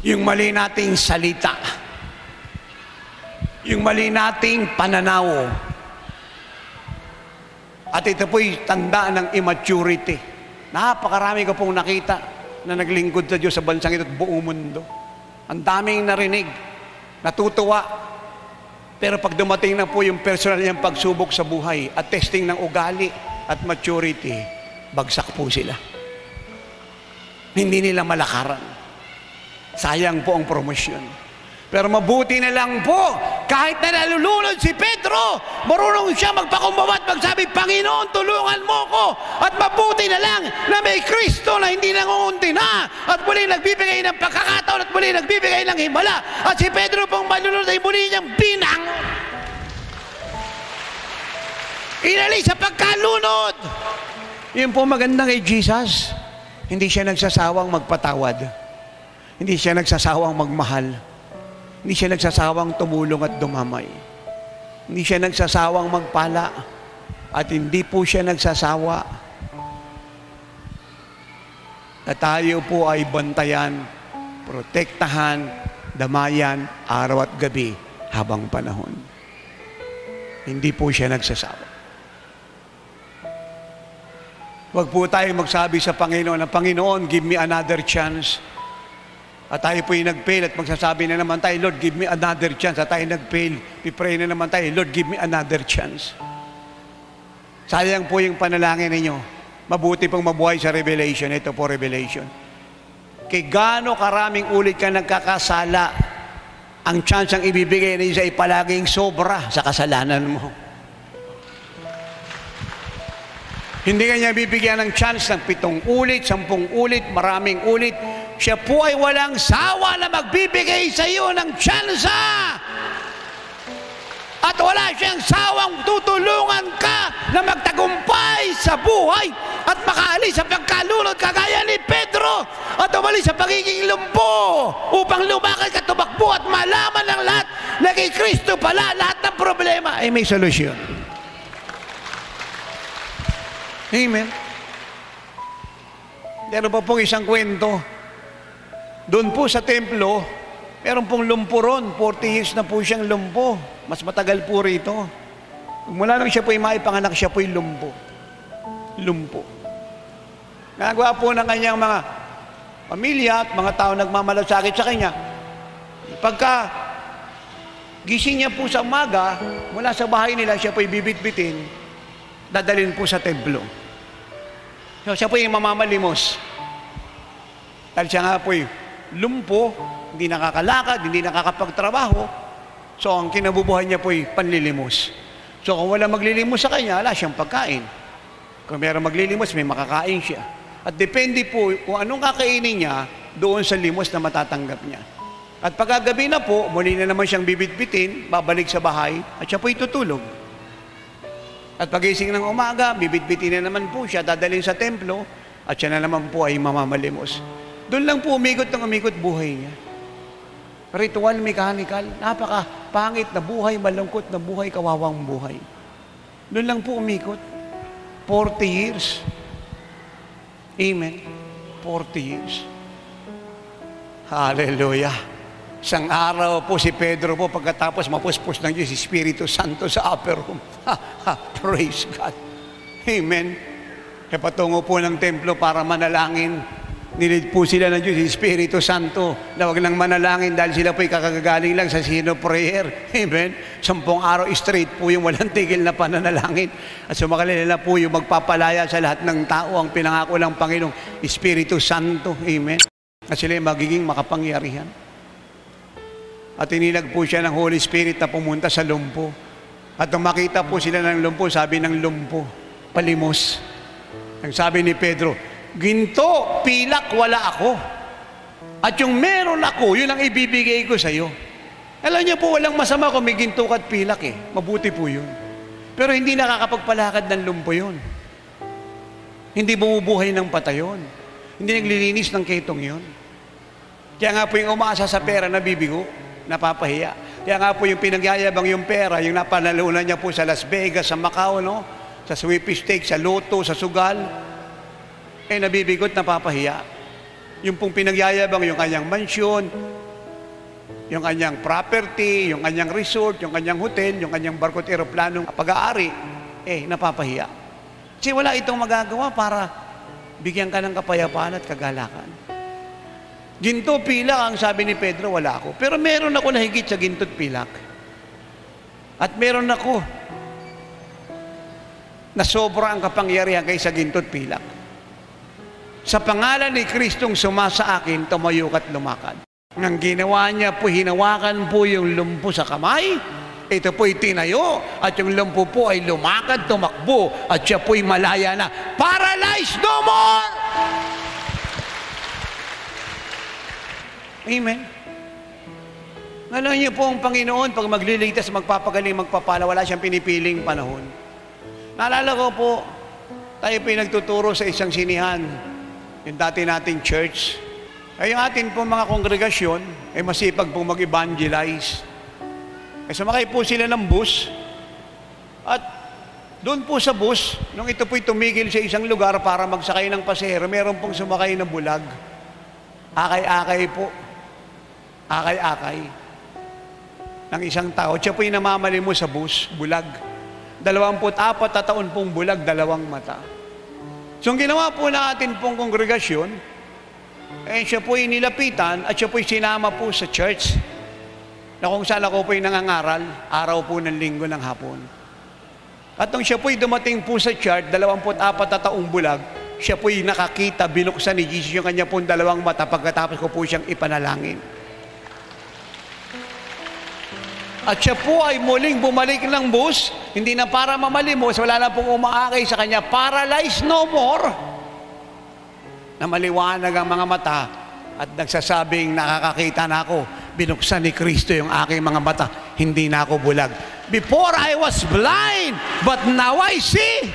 Yung mali nating salita. Yung mali nating pananaw. At ito po'y tanda ng immaturity. Napakarami ko pong nakita na naglingkod sa Diyos sa bansang ito at buong mundo. Ang daming narinig, natutuwa. Pero pag dumating na po yung personal niyang pagsubok sa buhay at testing ng ugali at maturity, bagsak po sila. Hindi nila malakaran. Sayang po ang promosyon. Pero mabuti na lang po, kahit na nalulunod si Pedro, marunong siya magpakumbaba at magsabi, Panginoon, tulungan mo ko. At mabuti na lang na may Kristo na hindi nangungunti na at muli nagbibigay ng pagkakataon at muli nagbibigay ng himala. At si Pedro pong malulunod ay muli niyang binang. Inalis sa pagkalunod. Yun po maganda kay Jesus. Hindi siya nagsasawang magpatawad. Hindi siya nagsasawang magmahal. Hindi siya nagsasawang tumulong at dumamay. Hindi siya nagsasawang magpala. At hindi po siya nagsasawa na tayo po ay bantayan, protektahan, damayan, araw at gabi habang panahon. Hindi po siya nagsasawa. Huwag po tayo magsabi sa Panginoon na, Panginoon, give me another chance. At tayo po yung nag-fail at magsasabi na naman tayo, Lord, give me another chance. At tayo nag-fail, pipray na naman tayo, Lord, give me another chance. Sayang po yung panalangin ninyo. Mabuti pong mabuhay sa revelation. Ito po revelation. Kay gaano karaming ulit ka nagkakasala, ang chance ang ibibigay isa ay palaging sobra sa kasalanan mo. Hindi ka niya bibigyan ng chance ng pitong ulit, sampung ulit, maraming ulit. Siya po ay walang sawa na magbibigay sa iyo ng tsansa. At wala siyang sawang tutulungan ka na magtagumpay sa buhay at makaalis sa pagkalunod kagaya ni Pedro at umalis sa pagiging lumpo upang lumakad ka tumakbo at malaman ng lahat na kay Kristo pala lahat ng problema ay may solusyon. Amen. Meron pa pong isang kwento. Doon po sa templo, meron pong lumpo ron. 40 years na po siyang lumpo. Mas matagal po rito. Mula nang siya po yung maipanganak, siya po yung lumpo. Lumpo. Nagawa po ng kanyang mga pamilya at mga tao nagmamalasakit sa kanya. Pagka gising niya po sa umaga, mula sa bahay nila, siya po ibibit-bitin, dadalhin po sa templo. So, siya po yung mamamalimos. Dahil siya nga po yung lumpo, hindi nakakalakad, hindi nakakapagtrabaho. So, ang kinabubuhay niya po ay panlilimos. So, kung wala maglilimos sa kanya, wala siyang pagkain. Kung meron maglilimos, may makakain siya. At depende po kung anong kakainin niya, doon sa limos na matatanggap niya. At pagkagabi na po, muli na naman siyang bibitbitin, babalik sa bahay, at siya po'y tutulog. At pagising ng umaga, bibitbitin na naman po siya, dadalhin sa templo, at siya na naman po ay mamamalimos. Doon lang po umikot ng umikot buhay niya. Ritual, mechanical, napaka pangit na buhay, malungkot na buhay, kawawang buhay. Doon lang po umikot. 40 years. Amen. 40 years. Hallelujah. Isang araw po si Pedro po pagkatapos mapuspos ng Diyos Espiritu Santo sa upper room. Ha, praise God. Amen. Kaya patungo po ng templo para manalangin Nilid po sila ng Diyos, Espiritu Santo, na wag lang manalangin dahil sila po'y kakagagaling lang sa sino prayer. Amen? Sampung araw straight po yung walang tigil na pananalangin. At sumakalila po yung magpapalaya sa lahat ng tao ang pinangako ng Panginoong Espiritu Santo. Amen? At sila magiging makapangyarihan. At inilag po siya ng Holy Spirit na pumunta sa lumpo. At nung makita po sila ng lumpo, sabi ng lumpo, palimos. Ang sabi ni Pedro, Ginto, pilak, wala ako. At yung meron ako, yun ang ibibigay ko sa iyo. Alam niyo po, walang masama kung may ginto at pilak eh. Mabuti po yun. Pero hindi nakakapagpalakad ng lumpo yun. Hindi bumubuhay ng patayon. Hindi naglilinis ng ketong yun. Kaya nga po yung umaasa sa pera na bibigo, napapahiya. Kaya nga po yung pinagyayabang yung pera, yung napanalunan niya po sa Las Vegas, sa Macau, no? sa sweepstake, sa loto, sa sugal, eh nabibigot, napapahiya. Yung pong pinagyayabang yung kanyang mansyon, yung kanyang property, yung kanyang resort, yung kanyang hotel, yung kanyang barko at aeroplanong pag-aari, eh, napapahiya. Kasi wala itong magagawa para bigyan ka ng kapayapaan at kagalakan. Ginto, pilak, ang sabi ni Pedro, wala ako. Pero meron ako na higit sa ginto at pilak. At meron ako na sobra ang kapangyarihan kaysa ginto at pilak. Sa pangalan ni Kristong sumasa akin, tumayo at lumakad. Nang ginawa niya po, hinawakan po yung lumpo sa kamay, ito po'y tinayo at yung lumpo po ay lumakad, tumakbo at siya po'y malaya na. Paralyzed no more! Amen. Alam niyo po ang Panginoon, pag magliligtas, magpapagaling, magpapala, wala siyang pinipiling panahon. Naalala ko po, tayo po nagtuturo sa isang sinihan yung dati nating church, ay yung atin po mga kongregasyon ay masipag pong mag-evangelize. Ay sumakay po sila ng bus at doon po sa bus, nung ito po'y tumigil sa isang lugar para magsakay ng pasahero, meron pong sumakay ng bulag. Akay-akay po. Akay-akay. Ng isang tao. Siya po'y namamali mo sa bus, bulag. Dalawamput apat na taon pong bulag, dalawang mata. So, ang ginawa po natin pong kongregasyon, eh, siya po'y nilapitan at siya po'y sinama po sa church na kung saan ako po'y nangangaral, araw po ng linggo ng hapon. At nung siya po'y dumating po sa church, 24 na taong bulag, siya po'y nakakita, binuksan ni Jesus yung kanya pong dalawang mata pagkatapos ko po siyang ipanalangin. At siya po ay muling bumalik ng bus, hindi na para mamalimos, wala na pong umaakay sa kanya, paralyzed no more. Na maliwanag ang mga mata at nagsasabing nakakakita na ako, binuksan ni Kristo yung aking mga mata, hindi na ako bulag. Before I was blind, but now I see.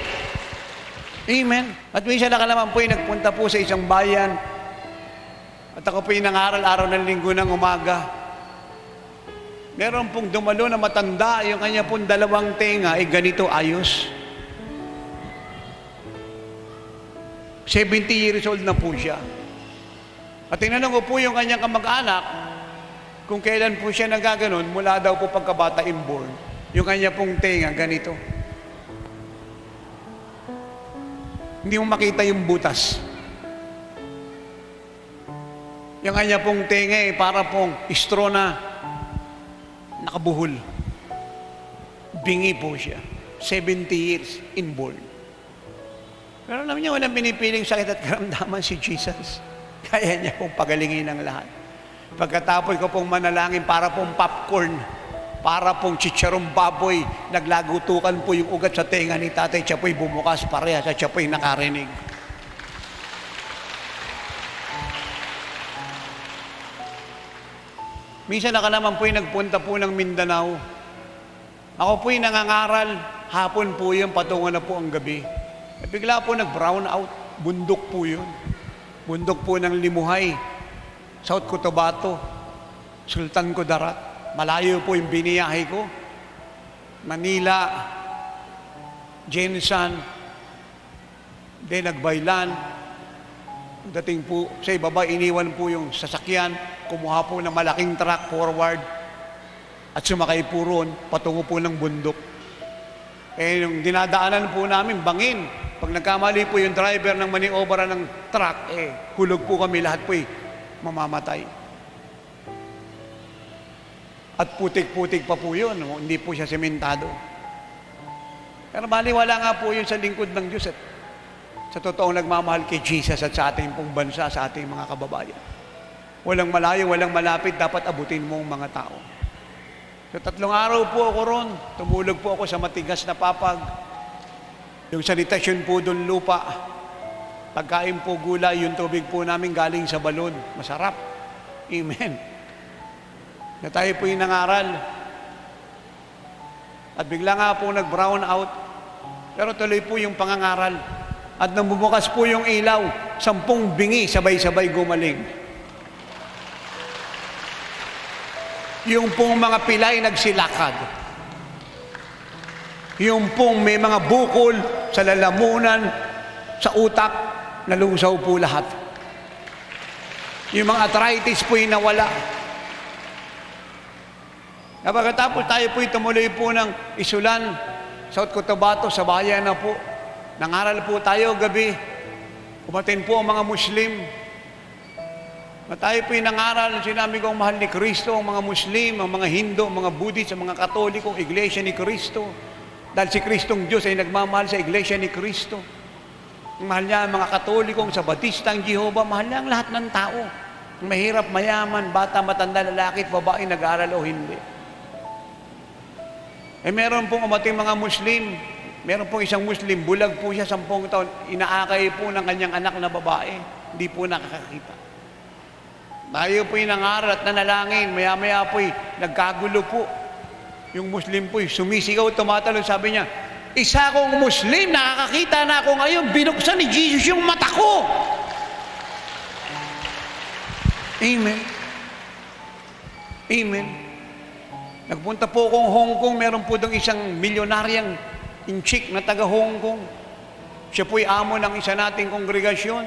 Amen. At minsan na naman po nagpunta po sa isang bayan at ako po nangaral araw ng linggo ng umaga. Meron pong dumalo na matanda, yung kanya pong dalawang tenga, ay ganito ayos. 70 years old na po siya. At tinanong ko po yung kanyang kamag-anak, kung kailan po siya nagaganon, mula daw po pagkabata inborn, yung kanya pong tenga, ganito. Hindi mo makita yung butas. Yung kanya pong tenga eh, para pong istro na nakabuhol. Bingi po siya. 70 years inborn. Pero alam niya, walang pinipiling sakit at karamdaman si Jesus. (laughs) Kaya niya pong pagalingin ang lahat. Pagkatapos ko pong manalangin para pong popcorn, para pong chicharong baboy, naglagutukan po yung ugat sa tenga ni tatay, siya po'y bumukas parehas at siya po'y nakarinig. Minsan ako naman po'y nagpunta po ng Mindanao. Ako po'y nangangaral, hapon po yun, patungo na po ang gabi. At bigla po nag-brown out, bundok po yun. Bundok po ng Limuhay, South Cotabato, Sultan Kudarat. Malayo po yung biniyahe ko. Manila, Jensan, then nagbaylan. Dating po sa ibaba, iniwan po yung sasakyan, kumuha po ng malaking truck forward at sumakay po roon, patungo po ng bundok. Eh, yung dinadaanan po namin, bangin. Pag nagkamali po yung driver ng maniobra ng truck, eh, hulog po kami lahat po eh, mamamatay. At putik-putik pa po yun, hindi po siya sementado. Pero baliwala nga po yun sa lingkod ng Diyos at sa totoong nagmamahal kay Jesus at sa ating pong bansa, sa ating mga kababayan. Walang malayo, walang malapit, dapat abutin mo ang mga tao. So tatlong araw po ako ron, tumulog po ako sa matigas na papag. Yung sanitasyon po doon lupa, pagkain po gulay, yung tubig po namin galing sa balon. Masarap. Amen. Na tayo po yung nangaral. At bigla nga po nag-brown out. Pero tuloy po yung pangangaral. At nang bumukas po yung ilaw, sampung bingi sabay-sabay gumaling. Yung pong mga pilay nagsilakad. Yung pong may mga bukol sa lalamunan, sa utak, nalungsaw po lahat. Yung mga arthritis po yung nawala. Kapagkatapos tayo po tumuloy po ng isulan, South Cotabato, sa bayan na po. Nangaral po tayo gabi. Kumatin po ang mga Muslim. Na tayo po'y nangaral, sinabi ko ang mahal ni Kristo, ang mga Muslim, ang mga Hindu, ang mga Buddhist, ang mga Katoliko, Iglesia ni Kristo. Dahil si Kristong Diyos ay nagmamahal sa Iglesia ni Kristo. Ang mahal niya ang mga Katoliko, ang Sabatista, ang Jehovah, mahal niya ang lahat ng tao. Ang mahirap, mayaman, bata, matanda, lalaki, babae, nag-aaral o hindi. Eh meron pong umating mga Muslim, meron pong isang Muslim, bulag po siya sampung taon, inaakay po ng kanyang anak na babae, hindi po nakakakita. Tayo po'y nangaral at nanalangin, maya-maya po'y nagkagulo po. Yung Muslim po'y sumisigaw, tumatalon, sabi niya, isa akong Muslim, nakakakita na ako ngayon, binuksan ni Jesus yung mata ko. Amen. Amen. Nagpunta po akong Hong Kong, meron po doon isang milyonaryang inchik na taga Hong Kong. Siya po'y amo ng isa nating kongregasyon.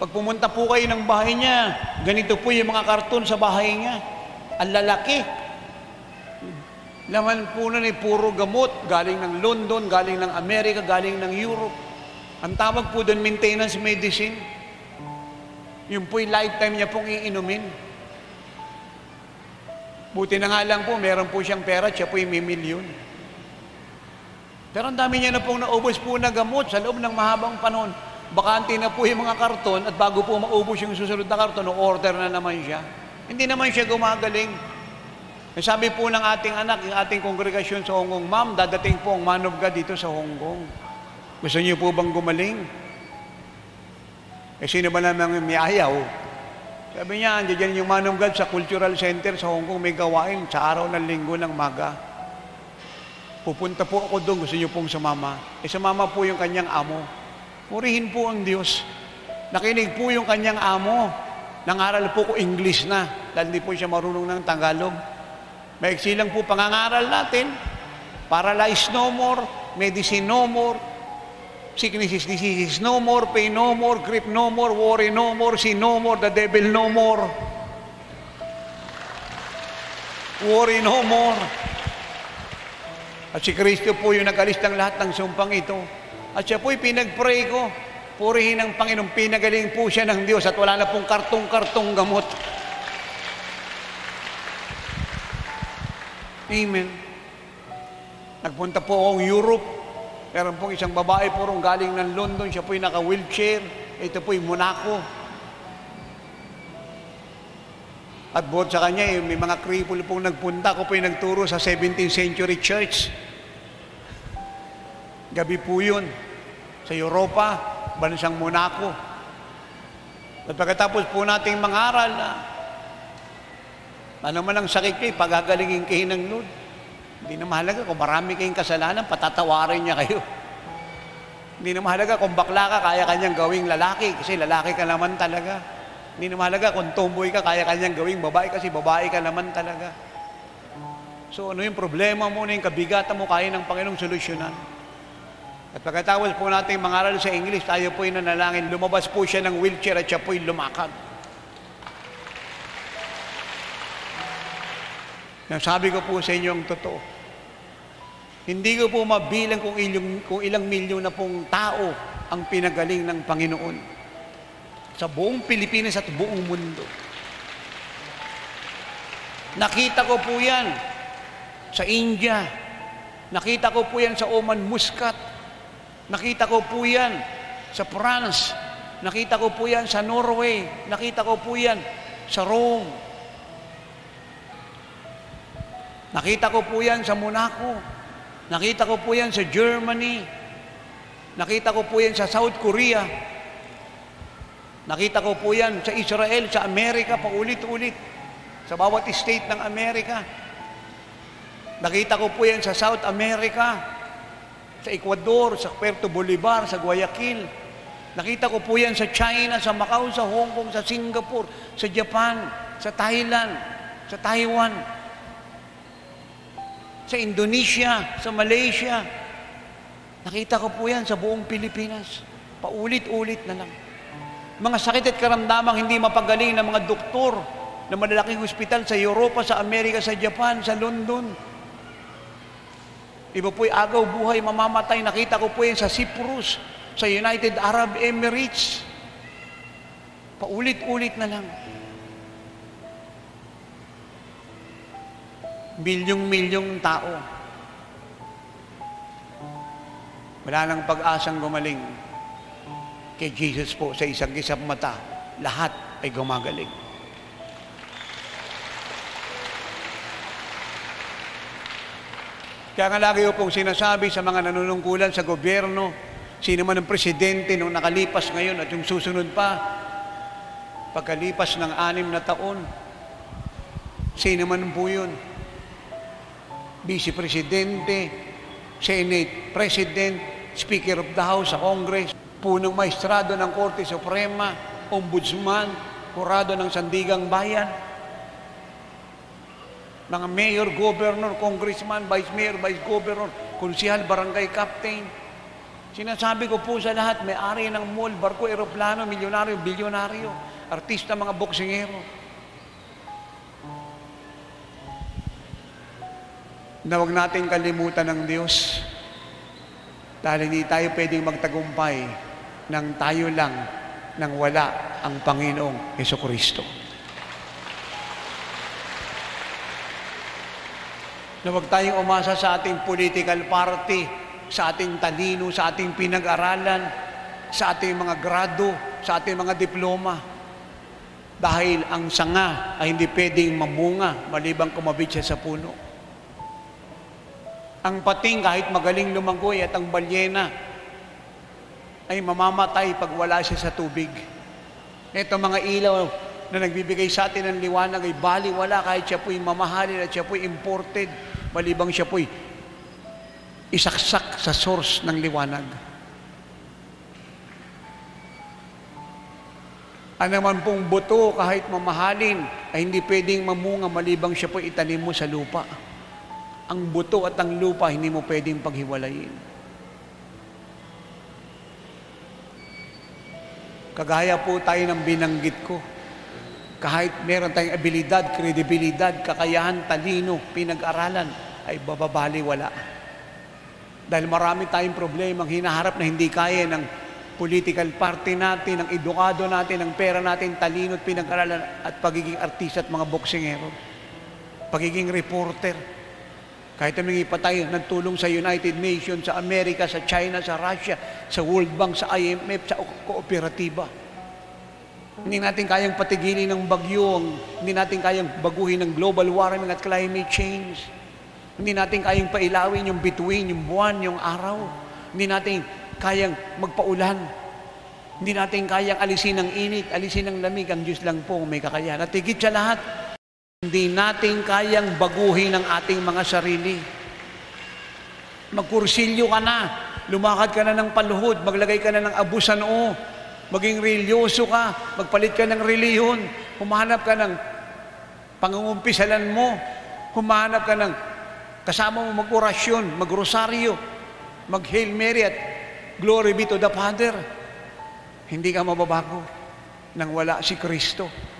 Pag pumunta po kayo ng bahay niya, ganito po yung mga karton sa bahay niya. Ang lalaki. Laman po na ni puro gamot, galing ng London, galing ng Amerika, galing ng Europe. Ang tawag po doon, maintenance medicine. Yung po'y lifetime niya pong iinumin. Buti na nga lang po, meron po siyang pera, siya po'y may milyon. Pero ang dami niya na pong naubos po na gamot sa loob ng mahabang panahon. Bakante na po yung mga karton at bago po maubos yung susunod na karton, order na naman siya. Hindi naman siya gumagaling. Eh, sabi po ng ating anak, yung ating kongregasyon sa Hong Kong, Ma'am, dadating po ang man of God dito sa Hong Kong. Gusto niyo po bang gumaling? Eh, sino ba naman may ayaw? Sabi niya, andyan yung man of God sa Cultural Center sa Hong Kong, may gawain sa araw ng linggo ng maga. Pupunta po ako doon, gusto niyo pong sumama. Eh, sumama po yung kanyang amo. Purihin po ang Diyos. Nakinig po yung kanyang amo. Nangaral po ko English na, dahil hindi po siya marunong ng Tagalog. Maiksi lang po pangangaral natin. Paralyze no more, medicine no more, sicknesses, diseases no more, pain no more, grief no more, worry no more, sin no more, the devil no more. Worry no more. At si Kristo po yung nag-alis lahat ng sumpang ito. At siya po'y pinag-pray ko. Purihin ng Panginoon, pinagaling po siya ng Diyos at wala na pong kartong-kartong gamot. Amen. Nagpunta po akong Europe. Meron pong isang babae po galing ng London. Siya po'y naka-wheelchair. Ito po'y Monaco. At buhat sa kanya, eh, may mga cripple pong nagpunta. Ako po'y nagturo sa 17th century church. Gabi po yun. Sa Europa, bansang Monaco. At pagkatapos po nating mangaral, Ano man ang sakit kayo, pagagalingin kayo ng Lord. Hindi na mahalaga kung marami kayong kasalanan, patatawarin niya kayo. Hindi na mahalaga kung bakla ka, kaya kanyang gawing lalaki, kasi lalaki ka naman talaga. Hindi na mahalaga kung tomboy ka, kaya kanyang gawing babae, kasi babae ka naman talaga. So ano yung problema mo, ano yung kabigatan mo, kaya ng Panginoong solusyonan. At pagkatapos po natin mangaral sa English, tayo po yung nanalangin, lumabas po siya ng wheelchair at siya po yung lumakad. Sabi ko po sa inyo ang totoo. Hindi ko po mabilang kung ilang, kung ilang milyon na pong tao ang pinagaling ng Panginoon sa buong Pilipinas at buong mundo. Nakita ko po yan sa India. Nakita ko po yan sa Oman Muscat. Nakita ko po yan sa France. Nakita ko po yan sa Norway. Nakita ko po yan sa Rome. Nakita ko po yan sa Monaco. Nakita ko po yan sa Germany. Nakita ko po yan sa South Korea. Nakita ko po yan sa Israel, sa Amerika, paulit-ulit. Sa bawat state ng Amerika. Nakita ko po yan sa South America, sa Ecuador, sa Puerto Bolivar, sa Guayaquil. Nakita ko po yan sa China, sa Macau, sa Hong Kong, sa Singapore, sa Japan, sa Thailand, sa Taiwan sa Indonesia, sa Malaysia. Nakita ko po yan sa buong Pilipinas. Paulit-ulit na lang. Mga sakit at karamdamang hindi mapagaling ng mga doktor na malalaking hospital sa Europa, sa Amerika, sa Japan, sa London. Iba po'y agaw buhay, mamamatay. Nakita ko po yan sa Cyprus, sa United Arab Emirates. Paulit-ulit na lang. milyong-milyong tao. Wala nang pag-asang gumaling. Kay Jesus po sa isang isang mata, lahat ay gumagaling. Kaya nga lagi ko pong sinasabi sa mga nanunungkulan sa gobyerno, sino man ang presidente nung nakalipas ngayon at yung susunod pa, pagkalipas ng anim na taon, sino man po yun, Vice Presidente, Senate President, Speaker of the House sa Congress, punong maestrado ng Korte Suprema, Ombudsman, Kurado ng Sandigang Bayan, mga mayor, governor, congressman, vice mayor, vice governor, konsihal, barangay captain. Sinasabi ko po sa lahat, may-ari ng mall, barko, eroplano, milyonaryo, bilyonaryo, artista, mga boksingero. na huwag natin kalimutan ng Diyos dahil hindi tayo pwedeng magtagumpay nang tayo lang nang wala ang Panginoong Heso Kristo. Na huwag tayong umasa sa ating political party, sa ating talino, sa ating pinag-aralan, sa ating mga grado, sa ating mga diploma. Dahil ang sanga ay hindi pwedeng mamunga malibang kumabit siya sa puno. Ang pating kahit magaling lumangoy at ang balyena ay mamamatay pag wala siya sa tubig. Ito mga ilaw na nagbibigay sa atin ng liwanag ay bali wala kahit siya po'y mamahalin at siya po'y imported malibang siya po'y isaksak sa source ng liwanag. Ano man pong buto kahit mamahalin ay hindi pwedeng mamunga malibang siya po'y itanim mo sa lupa ang buto at ang lupa hindi mo pwedeng paghiwalayin. Kagaya po tayo ng binanggit ko. Kahit meron tayong abilidad, kredibilidad, kakayahan, talino, pinag-aralan, ay bababali wala. Dahil marami tayong problema ang hinaharap na hindi kaya ng political party natin, ng edukado natin, ng pera natin, talino at pinag-aralan at pagiging artista at mga boksingero. Pagiging reporter, kahit humingi pa tayo ng tulong sa United Nations, sa Amerika, sa China, sa Russia, sa World Bank, sa IMF, sa kooperatiba. Hindi natin kayang patigilin ng bagyo, hindi natin kayang baguhin ng global warming at climate change. Hindi natin kayang pailawin yung bituin, yung buwan, yung araw. Hindi natin kayang magpaulan. Hindi natin kayang alisin ng init, alisin ng lamig. Ang Diyos lang po may kakayahan. At higit sa lahat, Hindi natin kayang baguhin ang ating mga sarili. Magkursilyo ka na, lumakad ka na ng paluhod, maglagay ka na ng abo sa noo, maging relyoso ka, magpalit ka ng reliyon, humanap ka ng pangungumpisalan mo, humanap ka ng kasama mo mag-orasyon, mag-rosaryo, mag-Hail Mary at Glory be to the Father. Hindi ka mababago nang wala si Kristo.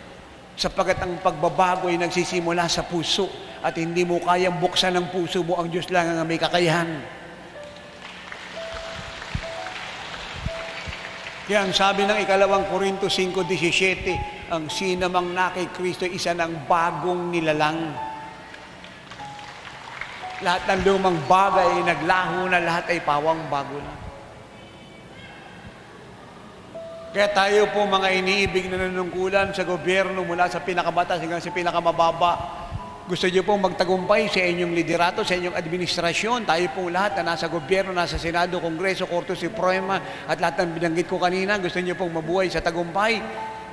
Sapagat ang pagbabago ay nagsisimula sa puso at hindi mo kayang buksan ng puso mo, ang Diyos lang ang may kakayahan. Kaya ang sabi ng ikalawang Korinto 5.17, ang sinamang na kay Kristo isa ng bagong nilalang. Lahat ng lumang bagay ay naglaho na, lahat ay pawang bago na. Kaya tayo po mga iniibig na nanungkulan sa gobyerno mula sa pinakabata hanggang sa pinakamababa. Gusto niyo pong magtagumpay sa inyong liderato, sa inyong administrasyon. Tayo pong lahat na nasa gobyerno, nasa Senado, Kongreso, Korte Suprema at lahat ng binanggit ko kanina, gusto niyo pong mabuhay sa tagumpay.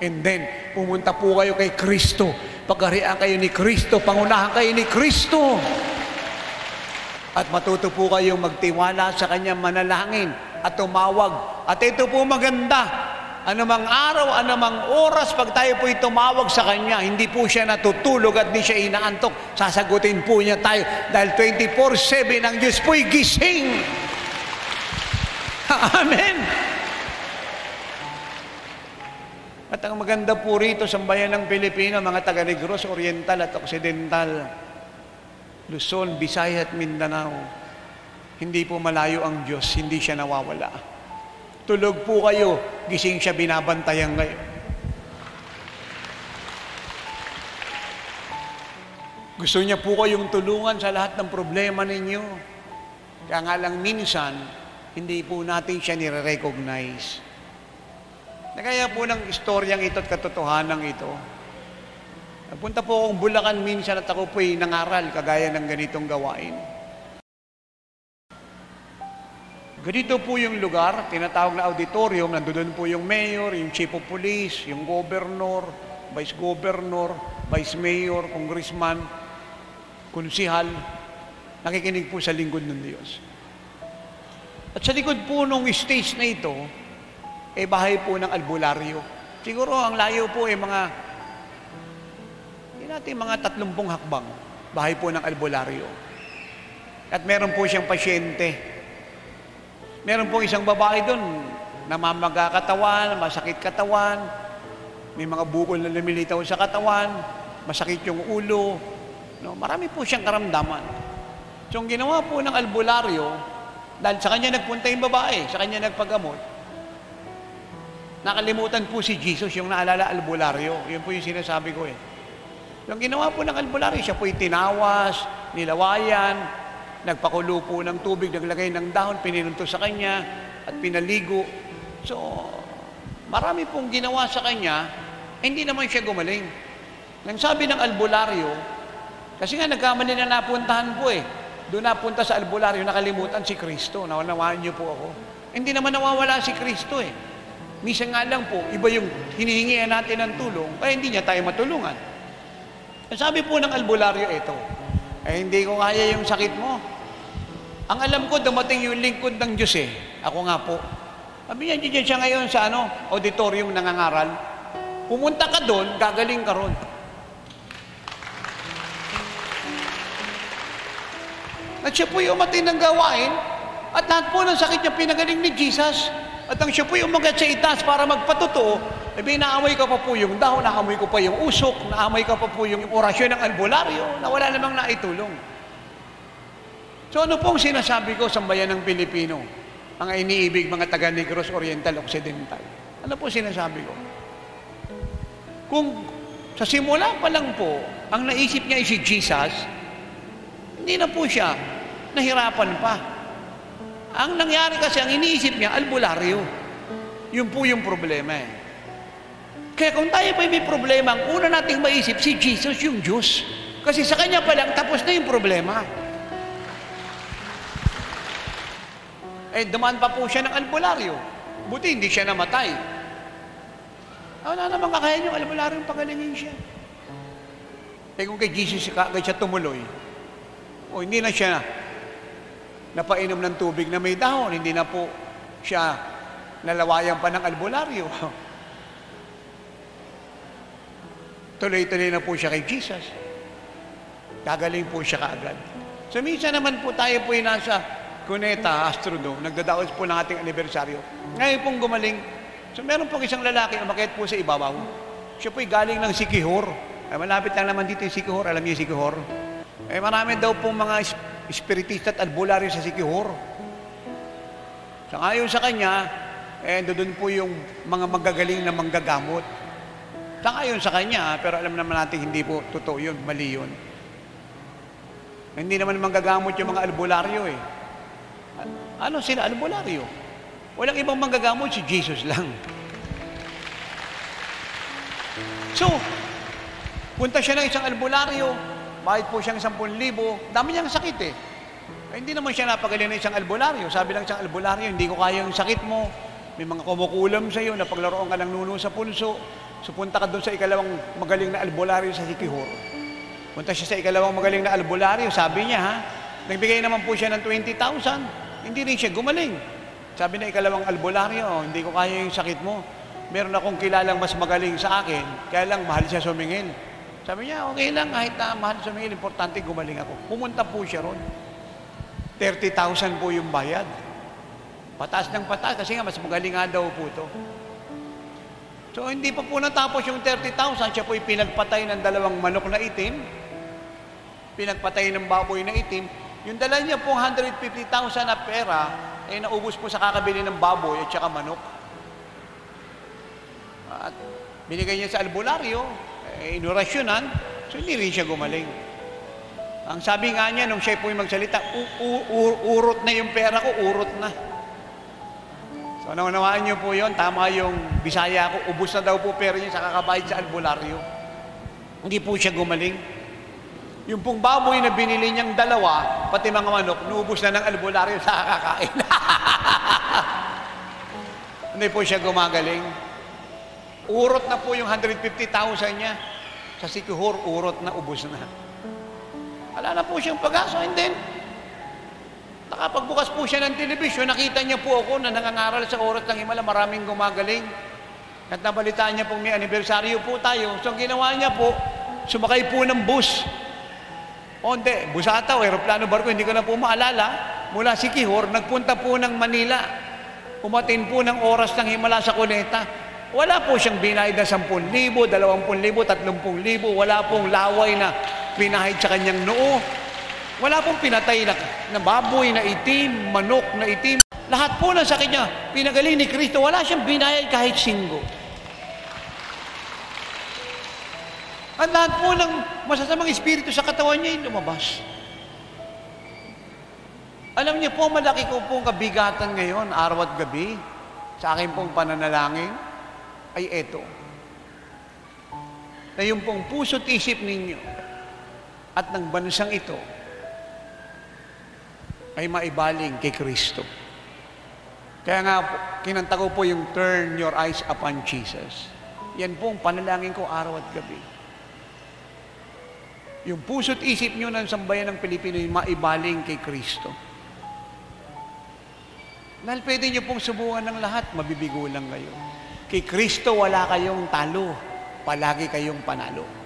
And then, pumunta po kayo kay Kristo. Pagkarian kayo ni Kristo, pangunahan kayo ni Kristo. At matuto po kayong magtiwala sa Kanyang manalangin at tumawag. At ito po maganda, anumang araw, anumang oras, pag tayo po'y tumawag sa Kanya, hindi po siya natutulog at di siya inaantok. Sasagutin po niya tayo dahil 24-7 ang Diyos po'y gising. (laughs) Amen. At ang maganda po rito sa bayan ng Pilipino, mga taga Negros, Oriental at Occidental, Luzon, Visayas at Mindanao, hindi po malayo ang Diyos, hindi siya nawawala. Tulog po kayo, gising siya binabantayan ngayon. Gusto niya po kayong tulungan sa lahat ng problema ninyo. Kaya nga lang minsan, hindi po natin siya nire-recognize. Nagaya po ng istoryang ito at katotohanan ito. Napunta po akong Bulacan minsan at ako po'y nangaral kagaya ng ganitong gawain. Ganito po yung lugar, tinatawag na auditorium, nandoon po yung mayor, yung chief of police, yung governor, vice governor, vice mayor, congressman, konsihal, nakikinig po sa lingkod ng Diyos. At sa likod po nung stage na ito, eh bahay po ng albularyo. Siguro ang layo po ay eh, mga, hindi natin mga tatlumpong hakbang, bahay po ng albularyo. At meron po siyang pasyente Meron pong isang babae doon, namamaga katawan, masakit katawan, may mga bukol na lumilitaw sa katawan, masakit yung ulo. No? Marami po siyang karamdaman. So, ang ginawa po ng albularyo, dahil sa kanya nagpunta yung babae, sa kanya nagpagamot, nakalimutan po si Jesus, yung naalala albularyo. Yun po yung sinasabi ko eh. Yung ginawa po ng albularyo, siya po tinawas, nilawayan, nagpakulo po ng tubig, naglagay ng dahon, pininunto sa kanya at pinaligo. So, marami pong ginawa sa kanya, hindi naman siya gumaling. Nang sabi ng albularyo, kasi nga nagkamali na napuntahan po eh. Doon napunta sa albularyo, nakalimutan si Kristo. Nawanawaan niyo po ako. Hindi naman nawawala si Kristo eh. Misa nga lang po, iba yung hinihingian natin ng tulong, kaya hindi niya tayo matulungan. Sabi po ng albularyo ito, eh hindi ko kaya yung sakit mo. Ang alam ko, dumating yung lingkod ng Diyos eh. Ako nga po. Sabi niya, dyan siya ngayon sa ano, auditorium nangangaral. Pumunta ka doon, gagaling ka ron. At siya po yung umatin ng gawain, at lahat po ng sakit niya pinagaling ni Jesus. At ang siya po yung umagat sa itaas para magpatotoo, eh naamoy ka pa po yung dahon, naamoy ko pa yung usok, naamoy ka pa po yung orasyon ng albularyo, na wala namang naitulong. So ano pong sinasabi ko sa bayan ng Pilipino? Mga iniibig, mga taga Negros Oriental, Occidental. Ano po sinasabi ko? Kung sa simula pa lang po, ang naisip niya ay si Jesus, hindi na po siya nahirapan pa. Ang nangyari kasi, ang iniisip niya, albularyo. Yun po yung problema eh. Kaya kung tayo pa may problema, ang una nating maisip, si Jesus yung Diyos. Kasi sa Kanya pa lang, tapos na yung problema. Eh, dumaan pa po siya ng albularyo. Buti hindi siya namatay. Wala namang kakayan yung albularyo, pagalingin siya. Eh kung kay Jesus kagad siya tumuloy, o hindi na siya napainom ng tubig na may dahon, hindi na po siya nalawayan pa ng albularyo. (laughs) Tuloy-tuloy na po siya kay Jesus. Gagaling po siya kaagad. So minsan naman po tayo po yung nasa Cuneta, Astrodome, nagdadaos po ng ating anibersaryo. Ngayon pong gumaling, so meron pong isang lalaki umakit po sa ibabaw. Siya po'y galing ng Sikihor. Ay, malapit lang naman dito yung Sikihor. Alam niyo yung Sikihor? Eh, marami daw pong mga espiritista at albularyo sa Sikihor. Sa ngayon sa kanya, eh, doon po yung mga magagaling na manggagamot. Sa ngayon sa kanya, pero alam naman natin hindi po totoo yun, mali yun. Hindi naman manggagamot yung mga albularyo eh. Ano sila, albularyo? Walang ibang manggagamot, si Jesus lang. So, punta siya ng isang albularyo, Bayad po siyang 10,000. Dami niyang sakit eh. Hindi naman siya napagaling ng isang albularyo. Sabi lang isang albularyo, hindi ko kaya yung sakit mo. May mga kumukulam sa iyo na paglaroon ka ng nuno sa punso. So punta ka doon sa ikalawang magaling na albularyo sa Sikihor. Punta siya sa ikalawang magaling na albularyo. Sabi niya ha, nagbigay naman po siya ng 20,000. Hindi rin siya gumaling. Sabi na ikalawang albularyo, hindi ko kaya yung sakit mo. Meron akong kilalang mas magaling sa akin, kaya lang mahal siya sumingin. Sabi niya, okay lang, kahit na mahal mga importante, gumaling ako. Pumunta po siya ron. 30,000 po yung bayad. Pataas ng pataas, kasi nga mas magaling nga daw po to. So, hindi pa po natapos yung 30,000, siya po pinagpatay ng dalawang manok na itim, pinagpatay ng baboy na itim, yung dala niya po 150,000 na pera, eh naubos po sa kakabili ng baboy at saka manok. At binigay niya sa albularyo, eh, inurasyonan, so hindi rin siya gumaling. Ang sabi nga niya, nung siya po yung magsalita, urot na yung pera ko, urot na. So, naunawaan niyo po yon tama yung bisaya ko, ubus na daw po pera niya sa kakabayad sa albularyo. Hindi po siya gumaling. Yung pong baboy na binili niyang dalawa, pati mga manok, nuubos na ng albularyo sa kakakain. (laughs) Hindi po siya gumagaling. Urot na po yung 150,000 niya. Sa Sikihor, urot na, ubos na. Wala na po siyang pag-asa. And then, nakapagbukas po siya ng telebisyon, nakita niya po ako na nangangaral sa oras ng Himala, maraming gumagaling. At nabalitaan niya pong may anibersaryo po tayo. So, ang ginawa niya po, sumakay po ng bus. O hindi, bus ata o aeroplano barko, hindi ko na po maalala. Mula Sikihor, nagpunta po ng Manila. Umatin po ng oras ng Himala sa Cuneta. Wala po siyang binayad na 10,000, 20,000, 30,000. Wala pong laway na pinahid sa kanyang noo. Wala pong pinatay na, na baboy na itim, manok na itim. Lahat po na sa kanya, pinagaling ni Kristo. Wala siyang binayad kahit singgo. At lahat po ng masasamang espiritu sa katawan niya ay lumabas. Alam niyo po, malaki ko pong kabigatan ngayon, araw at gabi, sa aking pong pananalangin ay eto. Na yung pong puso't isip ninyo at ng bansang ito ay maibaling kay Kristo. Kaya nga, kinanta ko po yung turn your eyes upon Jesus. Yan pong panalangin ko araw at gabi. Yung puso't isip nyo ng sambayan ng Pilipino ay maibaling kay Kristo. Dahil pwede nyo pong subukan ng lahat, mabibigo lang kayo. Kay Kristo wala kayong talo, palagi kayong panalo.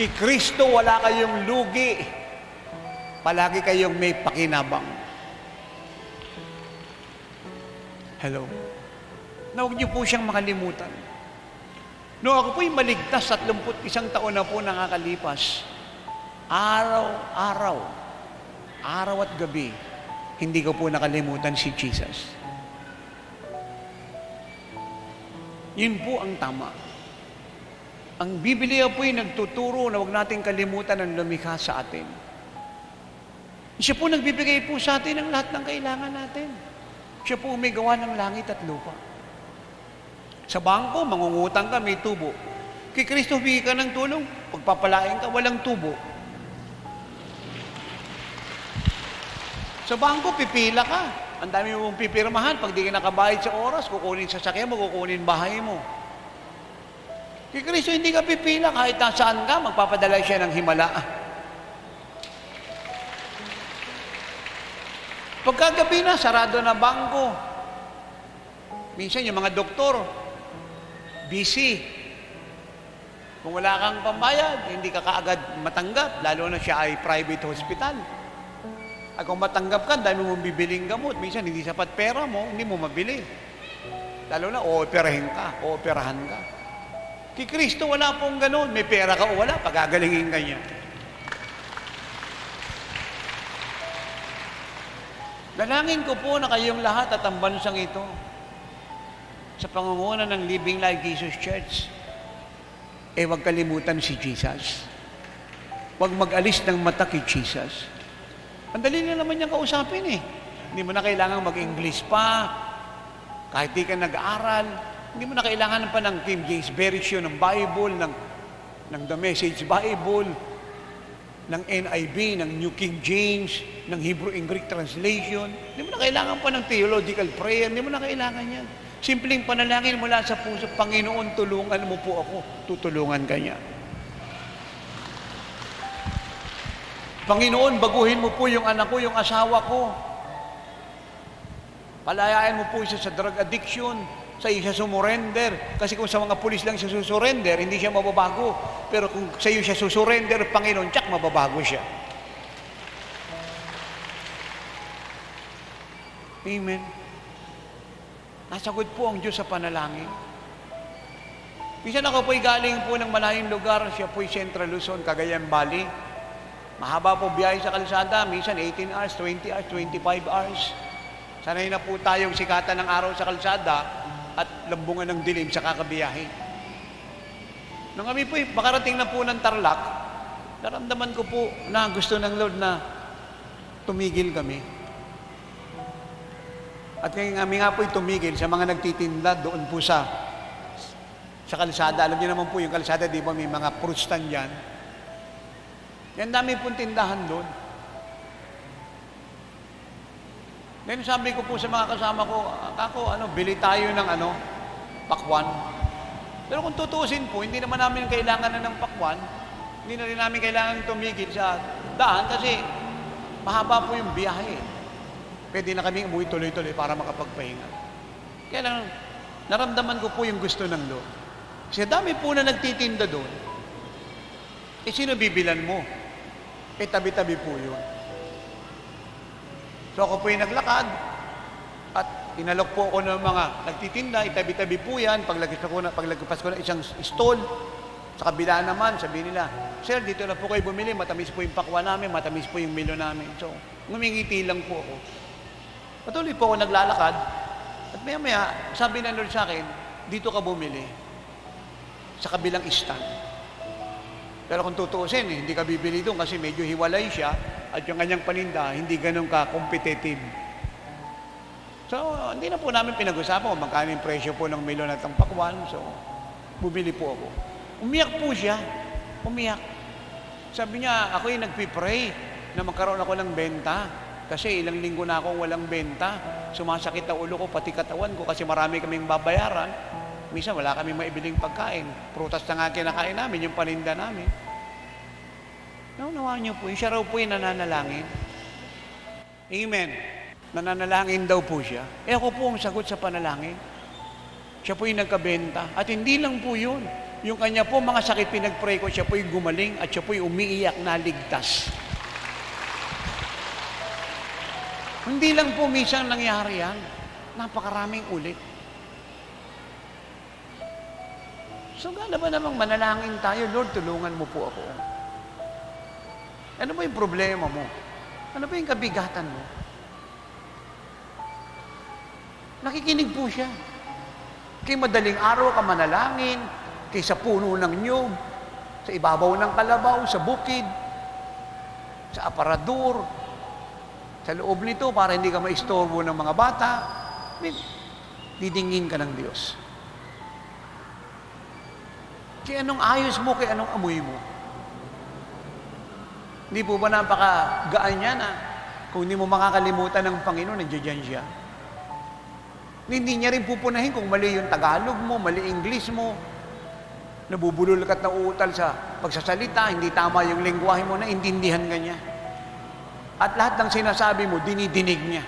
Kay Kristo wala kayong lugi, palagi kayong may pakinabang. Hello? Na huwag niyo po siyang makalimutan. No, ako po'y maligtas at lumput isang taon na po nakakalipas. Araw-araw, araw at gabi, hindi ko po nakalimutan si Jesus. Yun po ang tama. Ang Biblia po ay nagtuturo na huwag natin kalimutan ang lumikha sa atin. Siya po nagbibigay po sa atin ng lahat ng kailangan natin. Siya po umigawa ng langit at lupa. Sa bangko, mangungutang ka, may tubo. Kay Kristo, humingi ka ng tulong. Pagpapalain ka, walang tubo. Sa bangko, pipila ka. Ang dami mong pipirmahan. Pag di ka nakabayad sa oras, kukunin sa sakya mo, kukunin bahay mo. Kay Kristo, hindi ka pipila kahit nasaan ka, magpapadala siya ng himala. Pagkagabi na, sarado na bangko. Minsan yung mga doktor, busy. Kung wala kang pambayad, hindi ka kaagad matanggap, lalo na siya ay private hospital. At kung matanggap ka, dami mong bibiling gamot. Minsan hindi sapat pera mo, hindi mo mabili. Lalo na, ooperahin ka, ooperahan ka. Kay Kristo, wala pong ganun. May pera ka o wala, pagagalingin ka niya. Dalangin ko po na kayong lahat at ang bansang ito sa pangunguna ng Living Life Jesus Church, eh huwag kalimutan si Jesus. Huwag mag-alis ng mata kay Jesus. Ang dali na naman niyang kausapin eh. Hindi mo na kailangan mag-English pa, kahit di ka nag-aaral, hindi mo na kailangan pa ng King James Version ng Bible, ng, ng The Message Bible, ng NIV, ng New King James, ng Hebrew and Greek translation. Hindi mo na kailangan pa ng theological prayer. Hindi mo na kailangan yan. Simpleng panalangin mula sa puso, Panginoon, tulungan mo po ako. Tutulungan ka niya. Panginoon, baguhin mo po yung anak ko, yung asawa ko. Palayain mo po siya sa drug addiction, sa iyo siya sumurrender. Kasi kung sa mga pulis lang siya susurrender, hindi siya mababago. Pero kung sa iyo siya susurrender, Panginoon, tsak mababago siya. Amen. Nasagot po ang Diyos sa panalangin. Minsan ako po'y galing po ng malayong lugar, siya po'y Central Luzon, Cagayan Valley. Mahaba po biyahe sa kalsada, minsan 18 hours, 20 hours, 25 hours. Sanay na po tayong sikatan ng araw sa kalsada, at lambungan ng dilim sa kakabiyahe. Nung kami po, makarating na po ng Tarlac, naramdaman ko po na gusto ng Lord na tumigil kami. At ngayon kami nga po tumigil sa mga nagtitinda doon po sa sa kalsada. Alam niyo naman po yung kalsada, di ba may mga fruit stand dyan. Yan dami pong tindahan doon. Then sabi ko po sa mga kasama ko, ako, ano, bili tayo ng ano, pakwan. Pero kung tutusin po, hindi naman namin kailangan na ng pakwan. Hindi na rin namin kailangan tumigil sa daan kasi mahaba po yung biyahe. Pwede na kami umuwi tuloy-tuloy para makapagpahinga. Kaya lang, naramdaman ko po yung gusto ng Lord. Kasi dami po na nagtitinda doon. Eh, sino bibilan mo? Eh, tabi-tabi po yun. So ako po yung naglakad at inalok po ako ng mga nagtitinda, itabi-tabi po yan, paglagpas ko na, paglagpas ko na isang stall, sa kabila naman, sabi nila, Sir, dito na po kayo bumili, matamis po yung pakwa namin, matamis po yung milo namin. So, ngumingiti lang po ako. Patuloy po ako naglalakad, at maya maya, sabi ng Lord sa akin, dito ka bumili, sa kabilang stand. Pero kung tutuusin, eh, hindi ka bibili doon kasi medyo hiwalay siya, at yung kanyang paninda, hindi ganun ka-competitive. So, hindi na po namin pinag-usapan kung magkano yung presyo po ng milon at ang pakwan. So, bumili po ako. Umiyak po siya. Umiyak. Sabi niya, ako yung nagpipray na magkaroon ako ng benta. Kasi ilang linggo na akong walang benta. Sumasakit ang ulo ko, pati katawan ko kasi marami kaming babayaran. Minsan wala kaming maibiling pagkain. Prutas na nga kinakain namin, yung paninda namin. Naunawa niyo po, siya raw po yung nananalangin. Amen. Nananalangin daw po siya. Eh ako po ang sagot sa panalangin. Siya po yung nagkabenta. At hindi lang po yun. Yung kanya po, mga sakit pinagpray ko, siya po yung gumaling at siya po yung umiiyak na ligtas. Hindi lang po minsan nangyari yan. Napakaraming ulit. So, gana ba namang manalangin tayo, Lord, tulungan mo po ako. Ano ba yung problema mo? Ano ba yung kabigatan mo? Nakikinig po siya. Kay madaling araw ka manalangin, kay sa puno ng nyug, sa ibabaw ng kalabaw, sa bukid, sa aparador, sa loob nito para hindi ka maistorbo ng mga bata, didingin ka ng Diyos. Kaya anong ayos mo, kaya anong amoy mo? Hindi po ba napakagaan niya na kung hindi mo makakalimutan ng Panginoon, nandiyan siya. Hindi niya rin pupunahin kung mali yung Tagalog mo, mali English mo. nabubulol ka at nauutal sa pagsasalita, hindi tama yung lingwahe mo, na intindihan ka niya. At lahat ng sinasabi mo, dinidinig niya.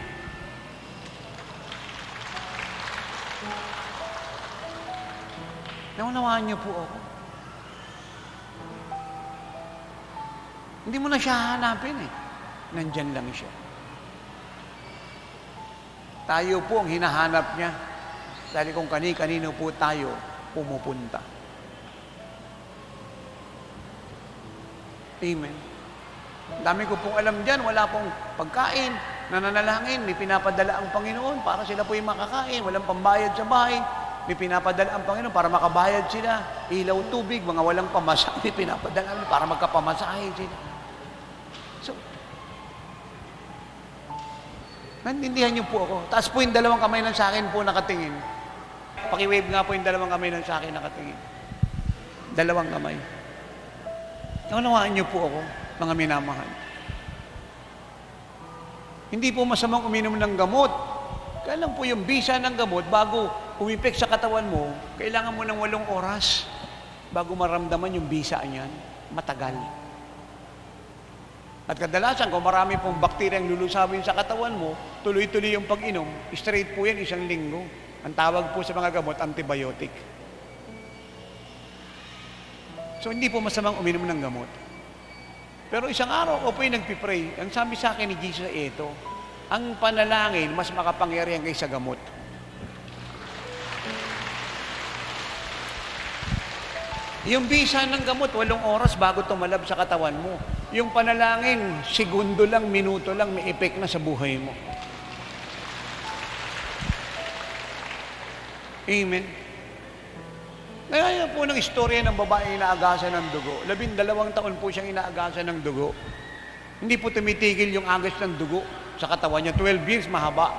Naunawaan niyo po ako. Hindi mo na siya hanapin eh. Nandyan lang siya. Tayo po ang hinahanap niya. Dahil kung kani-kanino po tayo pumupunta. Amen. Dami ko pong alam dyan, wala pong pagkain, nananalangin, may pinapadala ang Panginoon para sila po yung makakain, walang pambayad sa bahay, may pinapadala ang Panginoon para makabayad sila, ilaw, tubig, mga walang pamasahe, (laughs) pinapadala para magkapamasahe sila. Naintindihan niyo po ako. Taas po yung dalawang kamay ng sa akin po nakatingin. Pakiwave nga po yung dalawang kamay ng sa akin nakatingin. Dalawang kamay. Naunawaan niyo po ako, mga minamahal. Hindi po masamang uminom ng gamot. Kaya lang po yung bisa ng gamot, bago umipik sa katawan mo, kailangan mo ng walong oras bago maramdaman yung bisa niyan. Matagal. At kadalasan, kung marami pong bakterya ang lulusawin sa katawan mo, tuloy-tuloy yung pag-inom, straight po yan isang linggo. Ang tawag po sa mga gamot, antibiotic. So hindi po masamang uminom ng gamot. Pero isang araw, ako po yung nagpipray. Ang sabi sa akin ni Jesus ay ito, ang panalangin mas makapangyarihan kaysa gamot. Yung bisa ng gamot, walong oras bago tumalab sa katawan mo. Yung panalangin, segundo lang, minuto lang, may effect na sa buhay mo. Amen. Kaya po ng istorya ng babae inaagasan ng dugo. Labindalawang taon po siyang inaagasan ng dugo. Hindi po tumitigil yung agas ng dugo sa katawan niya. 12 years, mahaba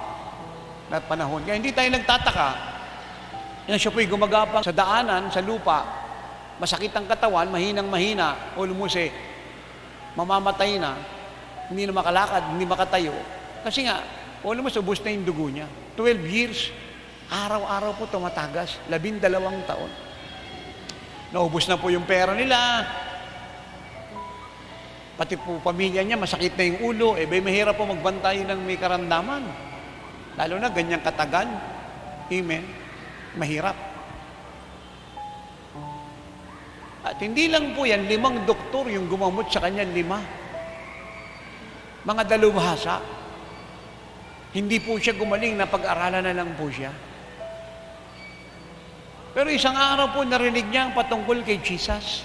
na panahon. Kaya hindi tayo nagtataka na siya po'y gumagapang sa daanan, sa lupa, masakit ang katawan, mahinang mahina, o lumuse, mamamatay na, hindi na makalakad, hindi makatayo. Kasi nga, o lumuse, ubus na yung dugo niya. 12 years, araw-araw po tumatagas, labindalawang taon. Naubos na po yung pera nila. Pati po pamilya niya, masakit na yung ulo. Eh, bay, mahirap po magbantay ng may karamdaman. Lalo na ganyang katagal. Amen. Mahirap. At hindi lang po yan, limang doktor yung gumamot sa kanya, lima. Mga dalubhasa. Hindi po siya gumaling na pag-aralan na lang po siya. Pero isang araw po narinig niya ang patungkol kay Jesus.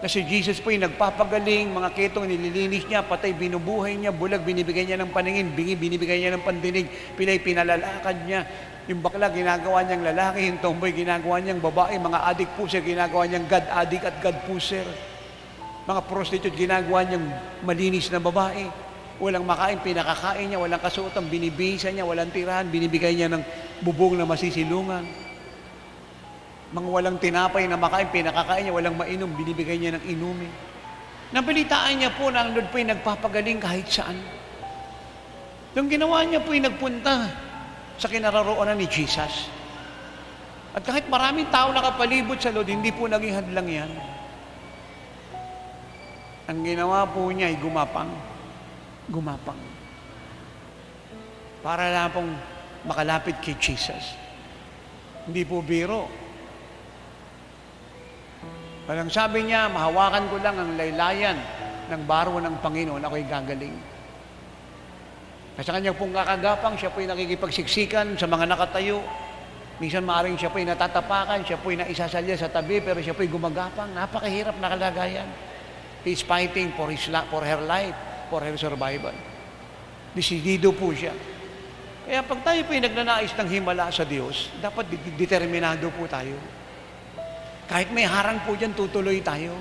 Na si Jesus po yung nagpapagaling, mga ketong nililinis niya, patay binubuhay niya, bulag binibigay niya ng paningin, bingi binibigay niya ng pandinig, pilay pinalalakad niya. Yung bakla ginagawa niyang lalaki, yung tomboy ginagawa niyang babae, mga adik puser ginagawa niyang God adik at God puser. Mga prostitute ginagawa niyang malinis na babae. Walang makain, pinakakain niya, walang kasuotan, binibisa niya, walang tirahan, binibigay niya ng bubong na masisilungan. Mga walang tinapay na makain, pinakakain niya, walang mainom, binibigay niya ng inumin. Nabalitaan niya po na ang Lord po ay nagpapagaling kahit saan. Yung ginawa niya po ay nagpunta sa kinararoonan ni Jesus. At kahit maraming tao nakapalibot sa Lord, hindi po naging hadlang yan. Ang ginawa po niya ay gumapang. Gumapang. Para lang pong makalapit kay Jesus. Hindi po biro. Parang sabi niya, mahawakan ko lang ang laylayan ng baro ng Panginoon, ako'y gagaling. Kasi kanya pong kakagapang, siya po'y nakikipagsiksikan sa mga nakatayo. Minsan maaaring siya po'y natatapakan, siya po'y naisasalya sa tabi, pero siya po'y gumagapang. Napakahirap na kalagayan. He's fighting for, his, for her life, for her survival. Desidido po siya. Kaya pag tayo po'y nagnanais ng himala sa Diyos, dapat determinado po tayo. Kahit may harang po dyan, tutuloy tayo.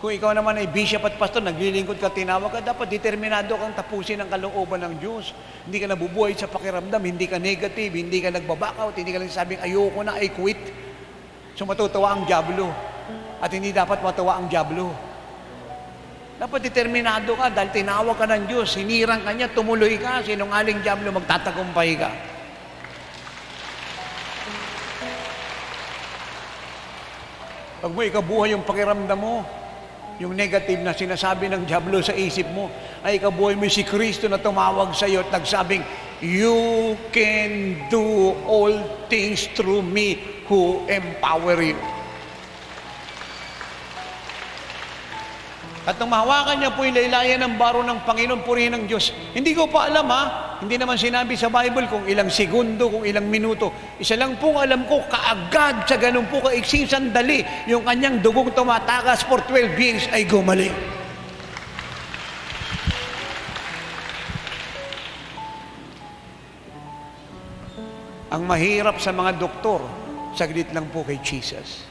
Kung ikaw naman ay bishop at pastor, naglilingkod ka, tinawag ka, dapat determinado kang tapusin ang kalooban ng Diyos. Hindi ka nabubuhay sa pakiramdam, hindi ka negative, hindi ka nagbabackout, hindi ka lang sabing ayoko na, I quit. So matutuwa ang Diablo. At hindi dapat matuwa ang Diablo. Dapat determinado ka dahil tinawag ka ng Diyos, hinirang ka niya, tumuloy ka, sinungaling Diablo, magtatagumpay ka. Pag mo ikabuhay yung pakiramdam mo, yung negative na sinasabi ng Diablo sa isip mo, ay ikabuhay mo si Kristo na tumawag sa iyo at nagsabing, You can do all things through me who empower you. At nang mahawakan niya po yung laylayan ng baro ng Panginoon, purihin ng Diyos. Hindi ko pa alam ha, hindi naman sinabi sa Bible kung ilang segundo, kung ilang minuto. Isa lang po alam ko, kaagad sa ganun po kaiksing sandali, yung kanyang dugong tumatakas for 12 years ay gumaling. Ang mahirap sa mga doktor, saglit lang po kay Jesus.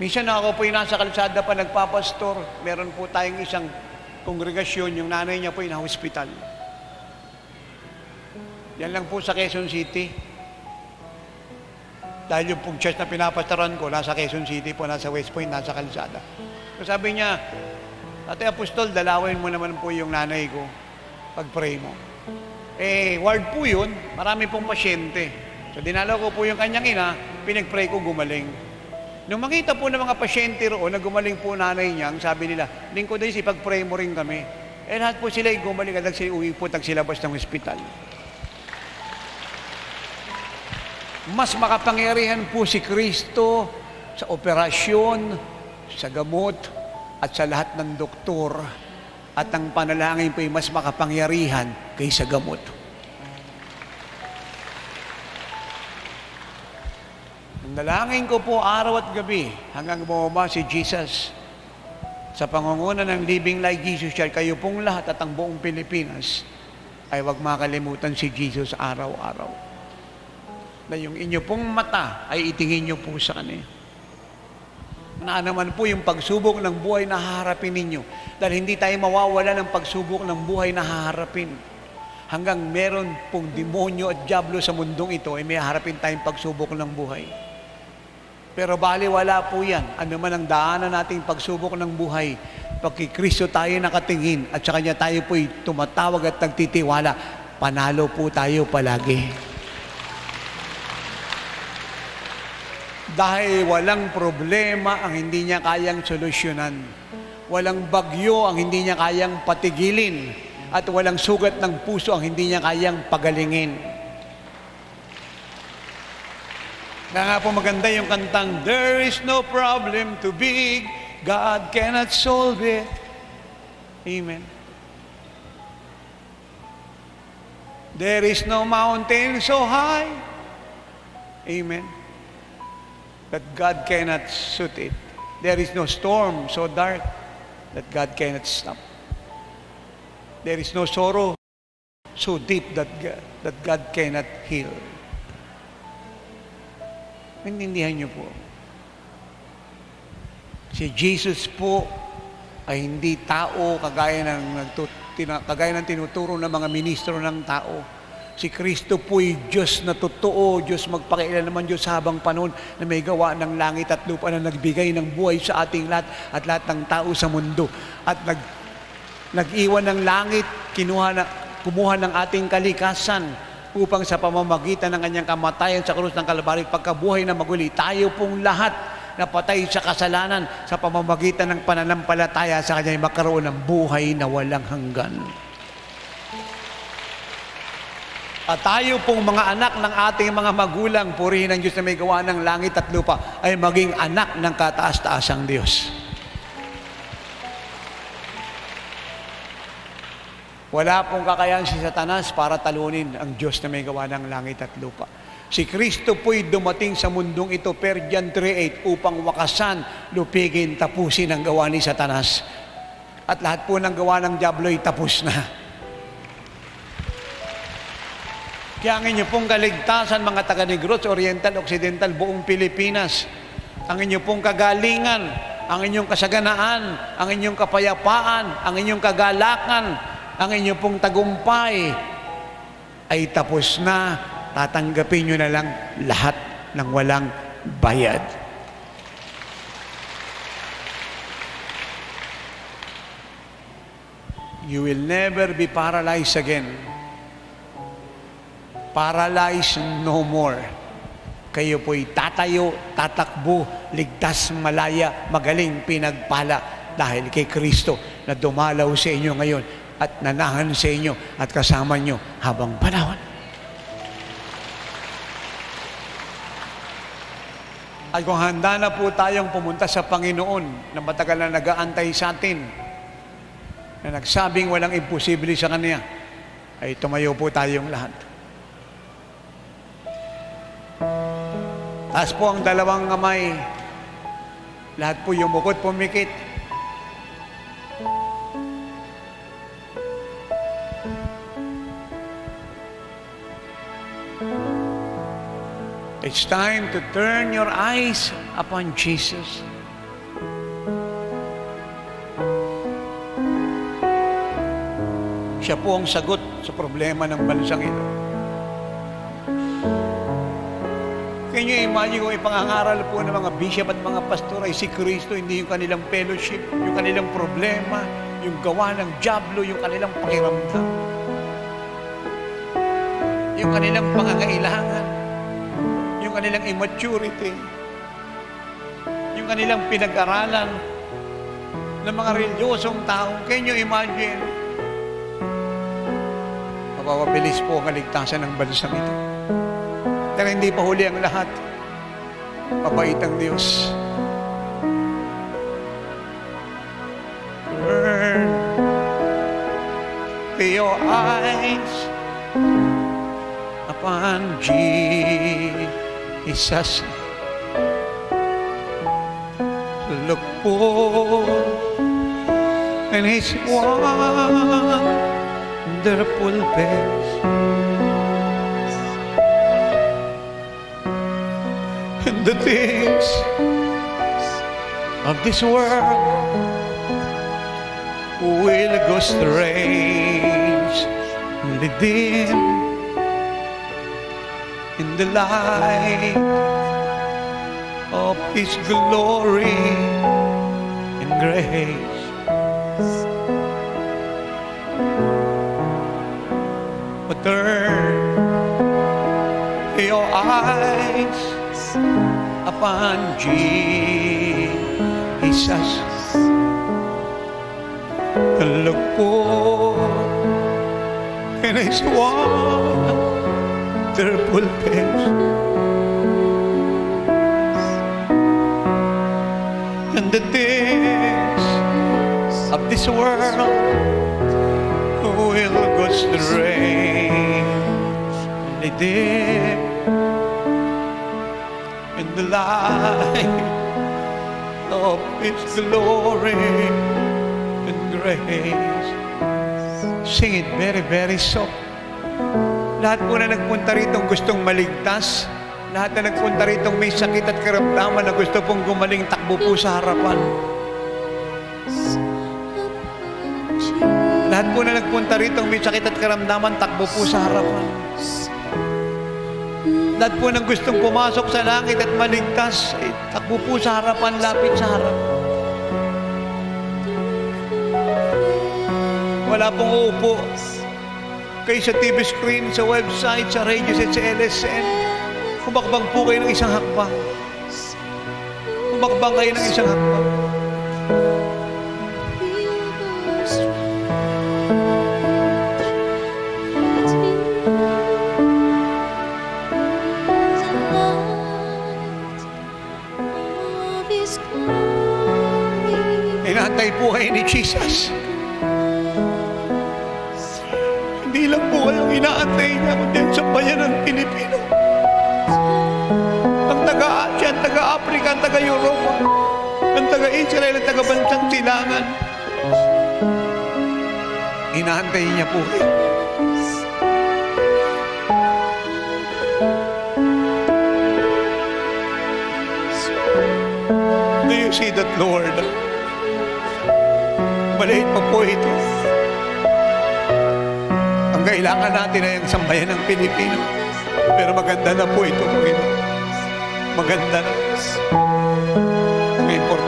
Minsan ako po yung nasa kalsada pa nagpapastor, meron po tayong isang kongregasyon, yung nanay niya po yung hospital. Yan lang po sa Quezon City. Dahil yung pong church na pinapastoran ko, nasa Quezon City po, nasa West Point, nasa kalsada. So sabi niya, Ate Apostol, dalawin mo naman po yung nanay ko pag-pray mo. Eh, ward po yun, marami pong pasyente. So dinalaw ko po yung kanyang ina, pinag-pray ko gumaling. Nung makita po ng mga pasyente roon na gumaling po nanay niya, sabi nila, lingko din si pag-pray mo rin kami. Eh lahat po sila gumaling at sila uwi po tag silabas ng ospital. Mas makapangyarihan po si Kristo sa operasyon, sa gamot, at sa lahat ng doktor. At ang panalangin po ay mas makapangyarihan kaysa gamot. Dalangin ko po araw at gabi hanggang bumaba si Jesus sa pangunguna ng Living Like Jesus Church. Kayo pong lahat at ang buong Pilipinas ay wag makalimutan si Jesus araw-araw. Na yung inyo pong mata ay itingin nyo po sa Kanya. Na naman po yung pagsubok ng buhay na haharapin ninyo. Dahil hindi tayo mawawala ng pagsubok ng buhay na haharapin. Hanggang meron pong demonyo at diablo sa mundong ito, ay may harapin tayong pagsubok ng buhay. Pero bali wala po yan. Ano man ang daanan nating pagsubok ng buhay, pag kay Kristo tayo nakatingin at sa Kanya tayo po'y tumatawag at nagtitiwala, panalo po tayo palagi. Dahil walang problema ang hindi niya kayang solusyonan. Walang bagyo ang hindi niya kayang patigilin. At walang sugat ng puso ang hindi niya kayang pagalingin. Na nga po maganda yung kantang, There is no problem too big, God cannot solve it. Amen. There is no mountain so high. Amen. That God cannot suit it. There is no storm so dark that God cannot stop. There is no sorrow so deep that God, that God cannot heal. Maintindihan niyo po. Si Jesus po ay hindi tao kagaya ng, kagaya ng tinuturo ng mga ministro ng tao. Si Kristo po ay Diyos na totoo, Diyos magpakailan naman Diyos habang panahon na may gawa ng langit at lupa na nagbigay ng buhay sa ating lahat at lahat ng tao sa mundo. At nag, nag-iwan ng langit, kinuha na, kumuha ng ating kalikasan, upang sa pamamagitan ng kanyang kamatayan sa krus ng Kalbaryo, pagkabuhay na maguli, tayo pong lahat na patay sa kasalanan sa pamamagitan ng pananampalataya sa kanya magkaroon ng buhay na walang hanggan. At tayo pong mga anak ng ating mga magulang, purihin ng Diyos na may gawa ng langit at lupa, ay maging anak ng kataas-taasang Diyos. Wala pong kakayahan si Satanas para talunin ang Diyos na may gawa ng langit at lupa. Si Kristo po'y dumating sa mundong ito, per John 3.8, upang wakasan, lupigin, tapusin ang gawa ni Satanas. At lahat po ng gawa ng Diablo ay tapos na. Kaya ang inyo pong kaligtasan, mga taga-Negros, Oriental, Occidental, buong Pilipinas, ang inyo pong kagalingan, ang inyong kasaganaan, ang inyong kapayapaan, ang inyong kagalakan, ang inyong pong tagumpay ay tapos na, tatanggapin nyo na lang lahat ng walang bayad. You will never be paralyzed again. Paralyzed no more. kayo po'y tatayo, tatakbo, ligtas, malaya, magaling, pinagpala dahil kay Kristo na dumalaw sa inyo ngayon at nanahan sa inyo at kasama nyo habang panahon. At kung handa na po tayong pumunta sa Panginoon na matagal na nag-aantay sa atin, na nagsabing walang imposible sa Kanya, ay tumayo po tayong lahat. Taas po ang dalawang kamay. Lahat po yumukot, pumikit. It's time to turn your eyes upon Jesus. Siya po ang sagot sa problema ng bansang ito. Can you imagine kung ipangangaral po ng mga bishop at mga pastor ay si Kristo, hindi yung kanilang fellowship, yung kanilang problema, yung gawa ng jablo, yung kanilang pakiramdam, yung kanilang pangangailangan, yung kanilang immaturity, yung kanilang pinag-aralan ng mga reliyosong tao. Can you imagine? Mapapabilis po ang kaligtasan ng bansang ito. Pero hindi pa huli ang lahat. Mabait ang Diyos. Turn your eyes upon Jesus. Look for and His wonderful face. And the things of this world will go strange, dim in the light of His glory and grace. But turn your eyes upon Jesus. Look for in His wonderful face. And the things of this world will go strange, dim in the light of His glory and grace. Sing it very, very soft. Lahat po na nagpunta rito gustong maligtas, lahat na nagpunta rito may sakit at karamdaman na gusto pong gumaling takbo po sa harapan. Lahat po na nagpunta rito may sakit at karamdaman takbo po sa harapan. Lahat po ng gustong pumasok sa langit at maligtas, ay takbo po sa harapan, lapit sa harap. Wala pong uupo. Kayo sa TV screen, sa website, sa radio set, sa LSN. Kumakbang po kayo ng isang hakbang. Kumakbang kayo ng isang hakbang. Inaantay po kayo ni Jesus. taga-Europa, ang taga-Israel, ang taga-bansang silangan. Inaantay niya po kayo. Do you see that, Lord? Maliit pa po ito. Ang kailangan natin ay ang sambayan ng Pilipino. Pero maganda na po ito, Panginoon. Maganda na. Ang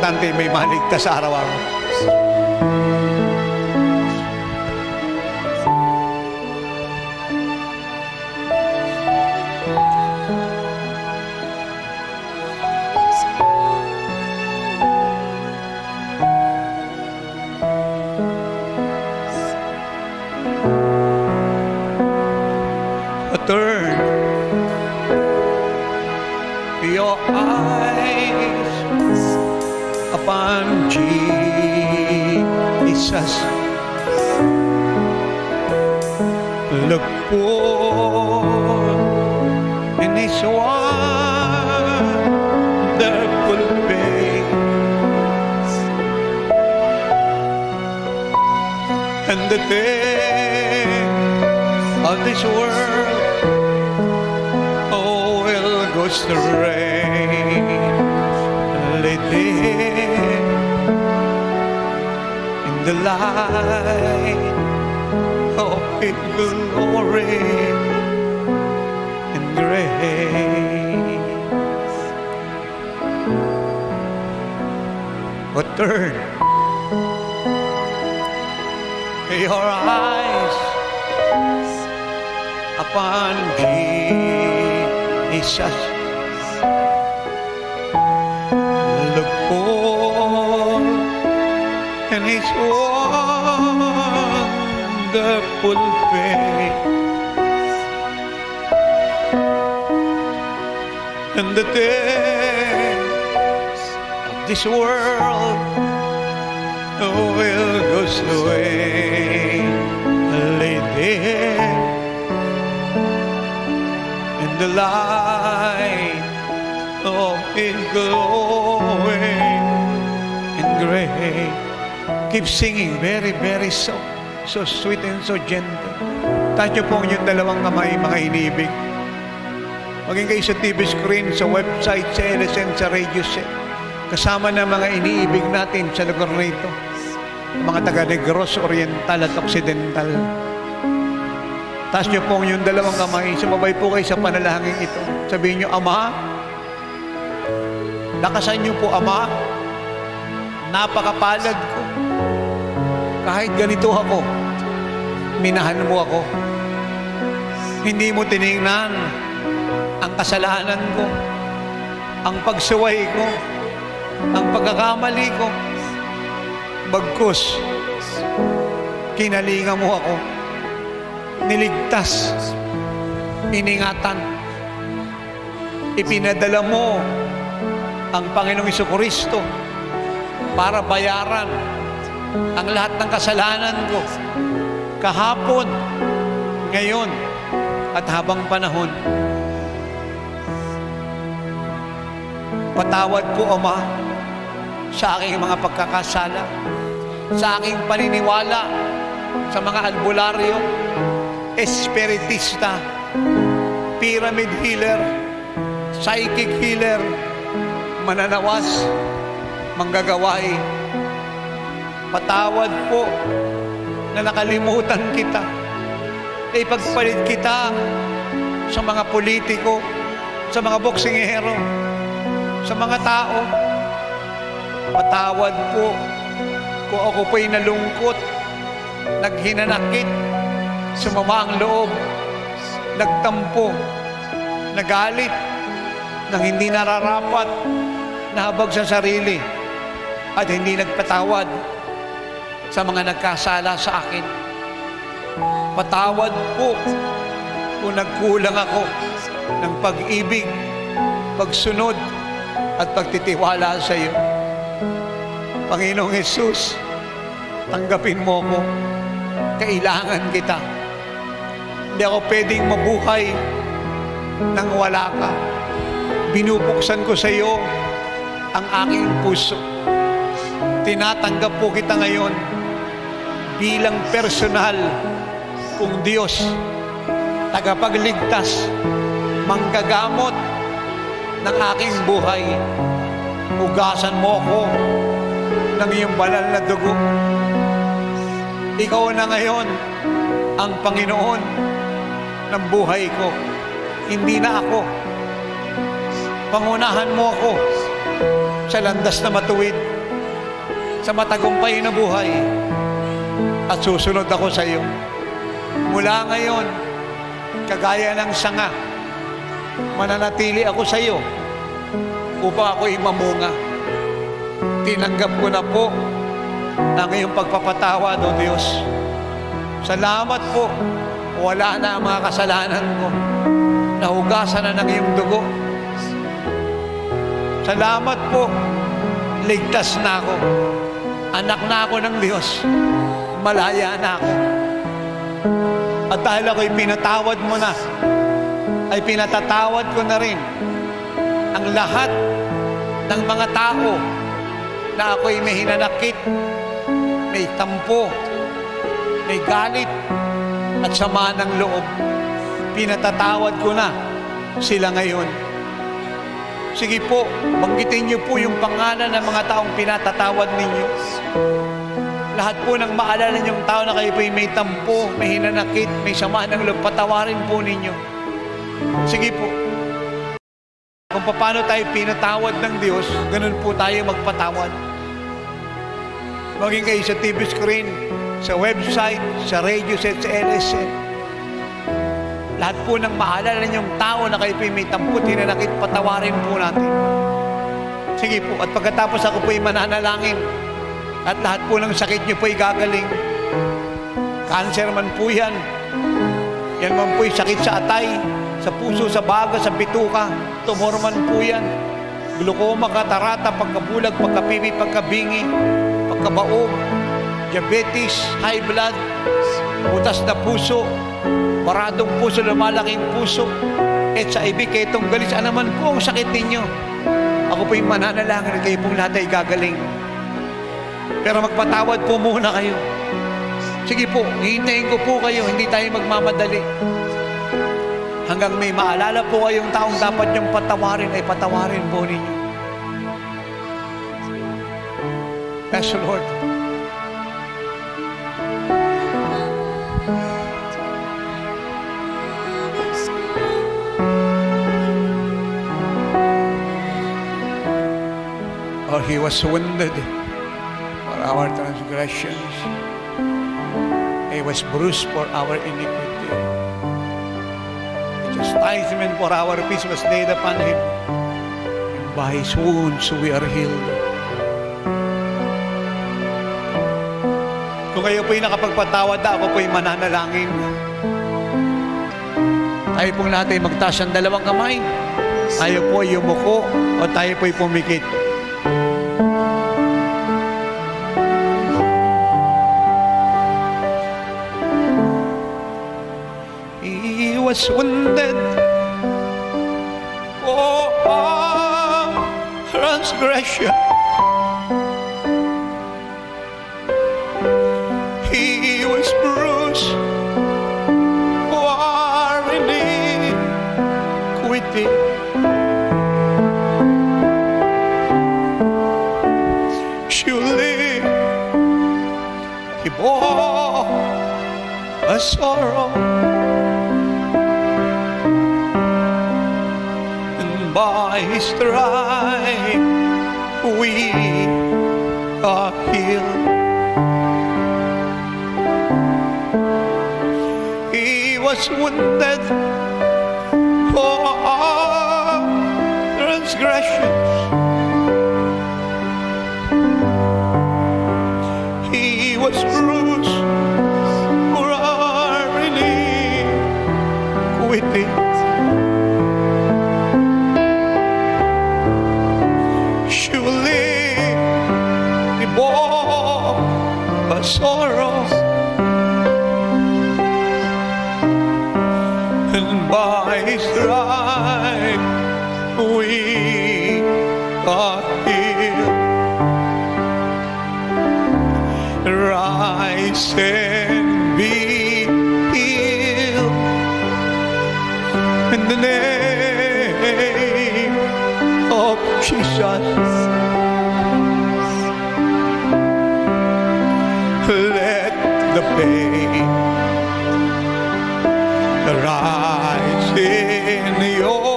importante may maligtas sa araw-araw. In His wonderful face. And the things of this world will go away. There in the light of His glory and grace. Keep singing very, very so, so sweet and so gentle. Niyo po inyong dalawang kamay, mga inibig. Maging kayo sa TV screen, sa website, sa LSN, sa radio set. Kasama na mga iniibig natin sa lugar na ito. Mga taga Negros, Oriental at Occidental. Taas niyo po inyong dalawang kamay. Sumabay po kayo sa panalangin ito. Sabihin niyo, Ama, lakasan niyo po, Ama, napakapalad. Kahit ganito ako, minahal mo ako. Hindi mo tiningnan ang kasalanan ko, ang pagsuway ko, ang pagkakamali ko. Bagkus, kinalinga mo ako, niligtas, iningatan, ipinadala mo ang Panginoong Iso Kristo para bayaran ang lahat ng kasalanan ko kahapon, ngayon, at habang panahon. Patawad po, Ama, sa aking mga pagkakasala, sa aking paniniwala, sa mga albularyo, espiritista, pyramid healer, psychic healer, mananawas, manggagawain. Patawad po na nakalimutan kita. Na ipagpalit kita sa mga politiko, sa mga boksingero, sa mga tao. Patawad po kung ako po'y nalungkot, naghinanakit, sumama ang loob, nagtampo, nagalit, nang hindi nararapat, nahabag sa sarili, at hindi nagpatawad sa mga nagkasala sa akin. Patawad po kung nagkulang ako ng pag-ibig, pagsunod, at pagtitiwala sa iyo. Panginoong Yesus, tanggapin mo ko. Kailangan kita. Hindi ako pwedeng mabuhay nang wala ka. Binubuksan ko sa iyo ang aking puso. Tinatanggap po kita ngayon bilang personal kung Diyos, tagapagligtas, manggagamot ng aking buhay. Hugasan mo ako ng iyong banal na dugo. Ikaw na ngayon ang Panginoon ng buhay ko. Hindi na ako. Pangunahan mo ako sa landas na matuwid, sa matagumpay na buhay, at susunod ako sa iyo. Mula ngayon, kagaya ng sanga, mananatili ako sa iyo upang ako'y mamunga. Tinanggap ko na po ang iyong pagpapatawad, O Diyos. Salamat po. Nawala na ang mga kasalanan ko. Nahugasan na ng iyong dugo. Salamat po. Ligtas na ako. Anak na ako ng Diyos. Malaya na ako. At dahil ako'y pinatawad mo na, ay pinatatawad ko na rin ang lahat ng mga tao na ako'y may hinanakit, may tampo, may galit, at sama ng loob. Pinatatawad ko na sila ngayon. Sige po, banggitin niyo po yung pangalan ng mga taong pinatatawad ninyo. Lahat po ng maalala niyong tao na kayo po may tampo, may hinanakit, may sama ng loob, patawarin po ninyo. Sige po. Kung paano tayo pinatawad ng Diyos, ganun po tayo magpatawad. Maging kayo sa TV screen, sa website, sa radio set, sa LSN. Lahat po ng maalala niyong tao na kayo po may tampo, tinanakit, patawarin po natin. Sige po, at pagkatapos ako po'y mananalangin, at lahat po ng sakit niyo po'y gagaling. Cancer man po yan. Yan man po'y sakit sa atay, sa puso, sa baga, sa bituka. Tumor man po yan. Glukoma, katarata, pagkabulag, pagkapibi, pagkabingi, pagkabaog, diabetes, high blood, butas na puso, baradong puso, lumalaking puso, HIV, ketong galis, ano man po ang sakit ninyo. Ako po yung mananalangin kayo pong lahat ay gagaling. Pero magpatawad po muna kayo. Sige po, hihintayin ko po kayo, hindi tayo magmamadali. Hanggang may maalala po kayong taong dapat niyong patawarin, ay patawarin po ninyo. Yes, Lord. Or He was wounded our transgressions. He was bruised for our iniquity. The chastisement for our peace was laid upon Him. And by His wounds we are healed. Kung kayo po'y nakapagpatawad na, ako po'y mananalangin. Tayo pong ay magtaas ang dalawang kamay. Tayo po ay yumuko o tayo po'y pumikit. Was wounded oh, for our transgression. He was bruised for our iniquity. Surely he bore a sorrow. By his we are healed. He was wounded by his we are healed. Rise and be healed in the name of Jesus. Let the pain rise in your soul.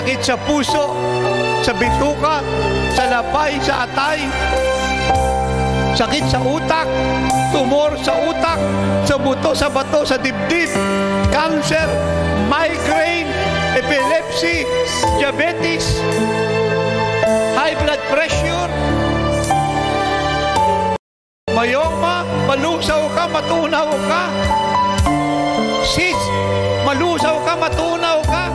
Sakit sa puso, sa bituka, sa lapay, sa atay, sakit sa utak, tumor sa utak, sa buto, sa bato, sa dibdib, cancer, migraine, epilepsy, diabetes, high blood pressure, mayoma, malusaw ka, matunaw ka, sis, malusaw ka, matunaw ka,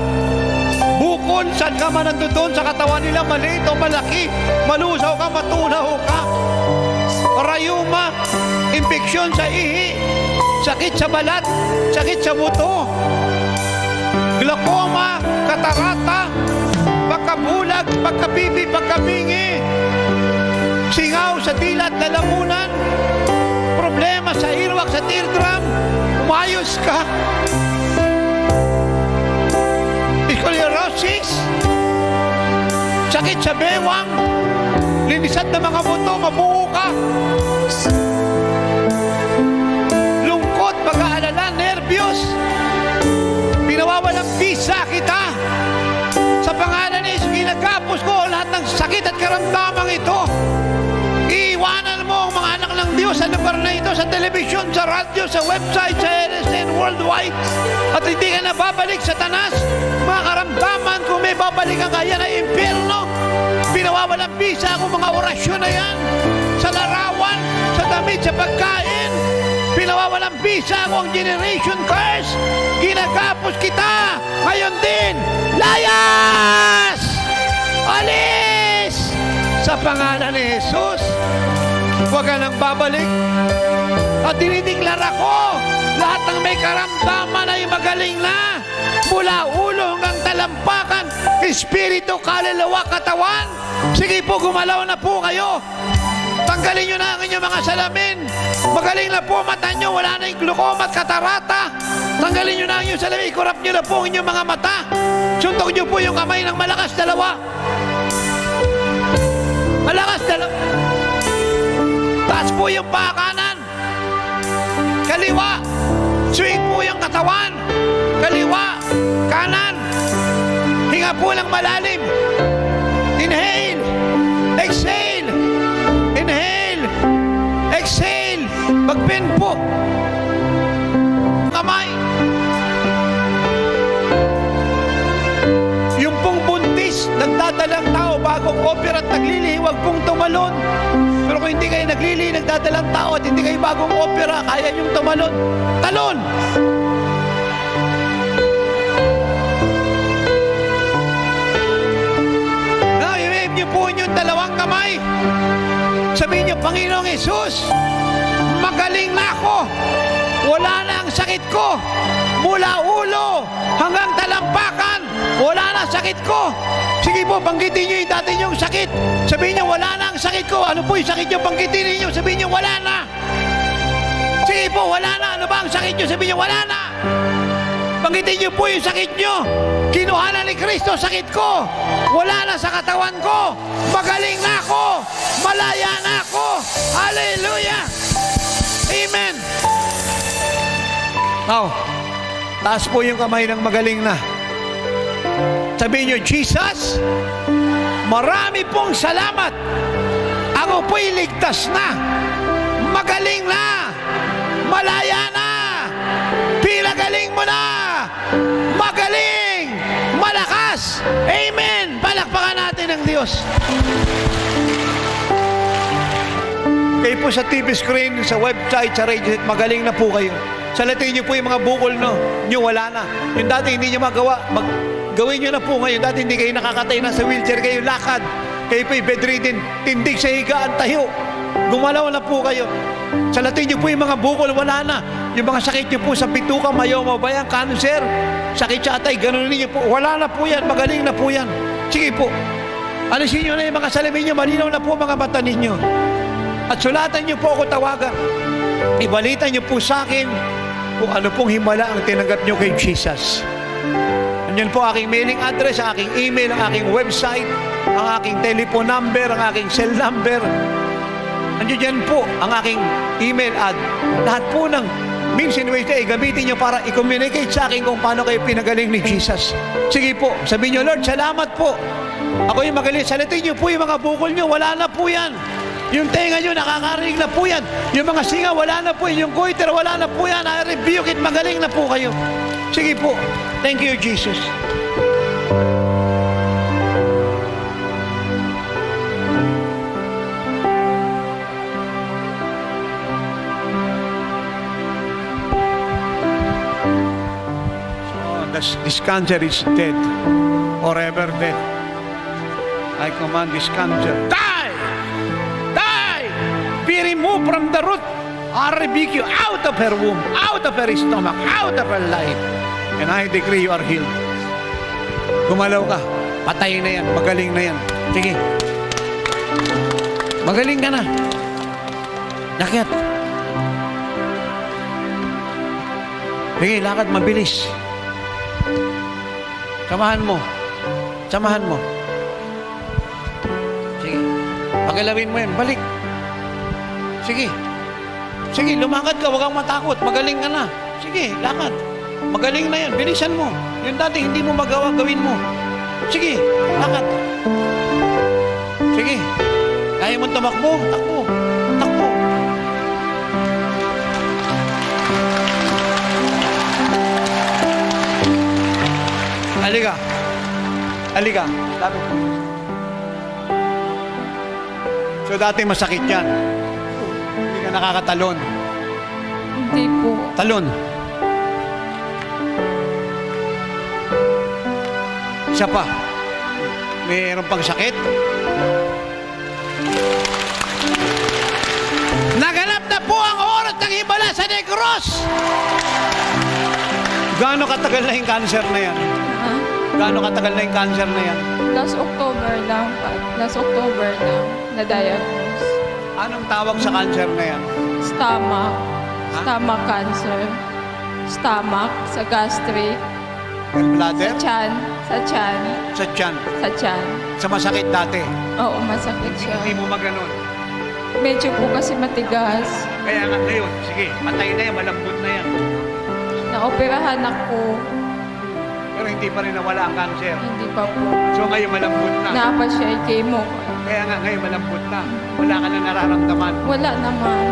bukol, saan ka man nandoon sa katawan nila, maliit o malaki, malusaw ka, matunaw ka, rayuma, impeksyon sa ihi, sakit sa balat, sakit sa buto, glaucoma, katarata, pagkabulag, pagkabibi, pagkabingi, singaw sa dilat, lalamunan, problema sa irwak, sa teardrum, umayos ka. Scoliosis, sakit sa bewang, linisat na mga buto, mabuo ka. Lungkot, pag-aalala, nervyos, pinawawalang visa kita. Sa pangalan ni Jesus, ginagapos ko lahat ng sakit at karamdamang ito. Iiwanan mo ang mga anak ng Diyos sa lugar na ito, sa telebisyon, sa radyo, sa website, sa LSN worldwide. At hindi ka na babalik sa tanas. Mga karamdaman, kung may babalik ka kaya na impyerno, pinawawalang bisa ako mga orasyon na yan. Sa larawan, sa damit, sa pagkain, pinawawalang bisa ako ang generation curse. Ginagapos kita. Ngayon din, layas! Alis! Sa pangalan ni Jesus, huwag ka nang babalik. At dinideklara ko, lahat ng may karamdaman ay magaling na. Mula ulo hanggang talampakan, espiritu, kaluluwa, katawan. Sige po, gumalaw na po kayo. Tanggalin nyo na ang inyong mga salamin. Magaling na po mata nyo. Wala na yung glaucoma at katarata. Tanggalin nyo na ang inyong salamin. Ikurap nyo na po ang inyong mga mata. Suntok nyo po yung kamay ng malakas dalawa. Malakas dalawa. Taas po yung pakanan. Kaliwa. Swing po yung katawan. Kaliwa. Kanan. Hinga po ng malalim. Inhale. Exhale. Inhale. Exhale. Mag-bend po. Kamay. Yung pong buntis, nagdadalang tao bagong opera at naglilihi, huwag pong tumalon. Pero kung hindi kayo naglilihi, nagdadalang tao at hindi kayo bagong opera, kaya yung tumalon. Talon! Now, po yung dalawang kamay. Sabihin niyo, Panginoong Yesus, magaling na ako. Wala na ang sakit ko. Mula ulo hanggang talampakan, wala na ang sakit ko. Sige po, banggitin niyo yung dati niyong sakit. Sabihin niyo, wala na ang sakit ko. Ano po yung sakit niyo? Banggitin niyo. Sabihin niyo, wala na. Sige po, wala na. Ano ba ang sakit niyo? Sabihin niyo, wala na. Banggitin niyo po yung sakit niyo. Kinuha na ni Kristo sakit ko. Wala na sa katawan ko. Magaling na ako. Malaya na ako. Hallelujah. Amen. Now, taas po yung kamay ng magaling na. Sabihin niyo, Jesus, marami pong salamat. Ako po'y ligtas na. Magaling na. Malaya na. Pinagaling mo na. Magaling. Malakas. Amen. Palakpakan natin ang Diyos. Kayo po sa TV screen, sa website, sa radio, magaling na po kayo. Salatin niyo po yung mga bukol no, nyo wala na. Yung dati hindi niyo magawa, mag, gawin niyo na po ngayon. Dati hindi kayo nakakatay na sa wheelchair, kayo lakad. Kayo po'y bedridden, tindig sa higaan, tayo. Gumalaw na po kayo. Salatin niyo po yung mga bukol, wala na. Yung mga sakit niyo po sa bituka, mayoma, bayan, cancer, sakit sa atay, ganun niyo po. Wala na po yan, magaling na po yan. Sige po. Alisin niyo na yung mga salamin niyo, malinaw na po mga mata ninyo. At sulatan niyo po ako tawagan. Ibalita niyo po sa akin kung ano pong himala ang tinanggap niyo kay Jesus. Andyan po aking mailing address, aking email, ang aking website, ang aking telephone number, ang aking cell number. Andyan dyan po ang aking email at lahat po ng means and ways na gamitin nyo para i-communicate sa akin kung paano kayo pinagaling ni Jesus. Sige po, sabihin nyo, Lord, salamat po. Ako yung magaling. Salitin nyo po yung mga bukol nyo. Wala na po yan. Yung tenga nyo, nakakarinig na po yan. Yung mga singa, wala na po. Yung goiter, wala na po yan. I rebuke it. Magaling na po kayo. Sige po. Thank you, Jesus. This, cancer is dead. Forever dead. I command this cancer, die! Die! Be removed from the root. I rebuke you out of her womb, out of her stomach, out of her life. And I decree you are healed. Gumalaw ka. Patay na yan. Magaling na yan. Sige. Magaling ka na. Nakit. Sige, lakad mabilis. Samahan mo. Samahan mo. Sige. Pagalawin mo yan. Balik. Sige. Sige, lumakad ka. Huwag kang matakot. Magaling ka na. Sige, lakad. Magaling na yan. Bilisan mo. Yung dati hindi mo magawa, gawin mo. Sige, lakad. Sige. Kaya mo tumakbo? Takbo. Halika. Halika. Lapit mo. So dati masakit yan. Hindi ka nakakatalon. Hindi po. Talon. Isa pa. Mayroon pang sakit. Naganap na po ang oras ng hibala sa Negros. Gaano katagal na yung cancer na yan? Gaano katagal na yung cancer na yan? Last October lang. Last October lang na-diagnose. Anong tawag sa cancer na yan? Stomach. Ha? Stomach cancer. Stomach. Sa gastric. Gallbladder? Sa chan. Sa chan. Sa tiyan. Sa chan. Sa masakit dati. Oo, masakit siya. Hindi mo maganon. Medyo po kasi matigas. Kaya nga ngayon, sige, patay na yan, malambot na yan. Naoperahan ako. Pero hindi pa rin nawala ang cancer. Hindi pa po. So ngayon malambot na. Napa siya ay chemo. Kaya nga ngayon malambot na. Wala ka na nararamdaman. Wala naman.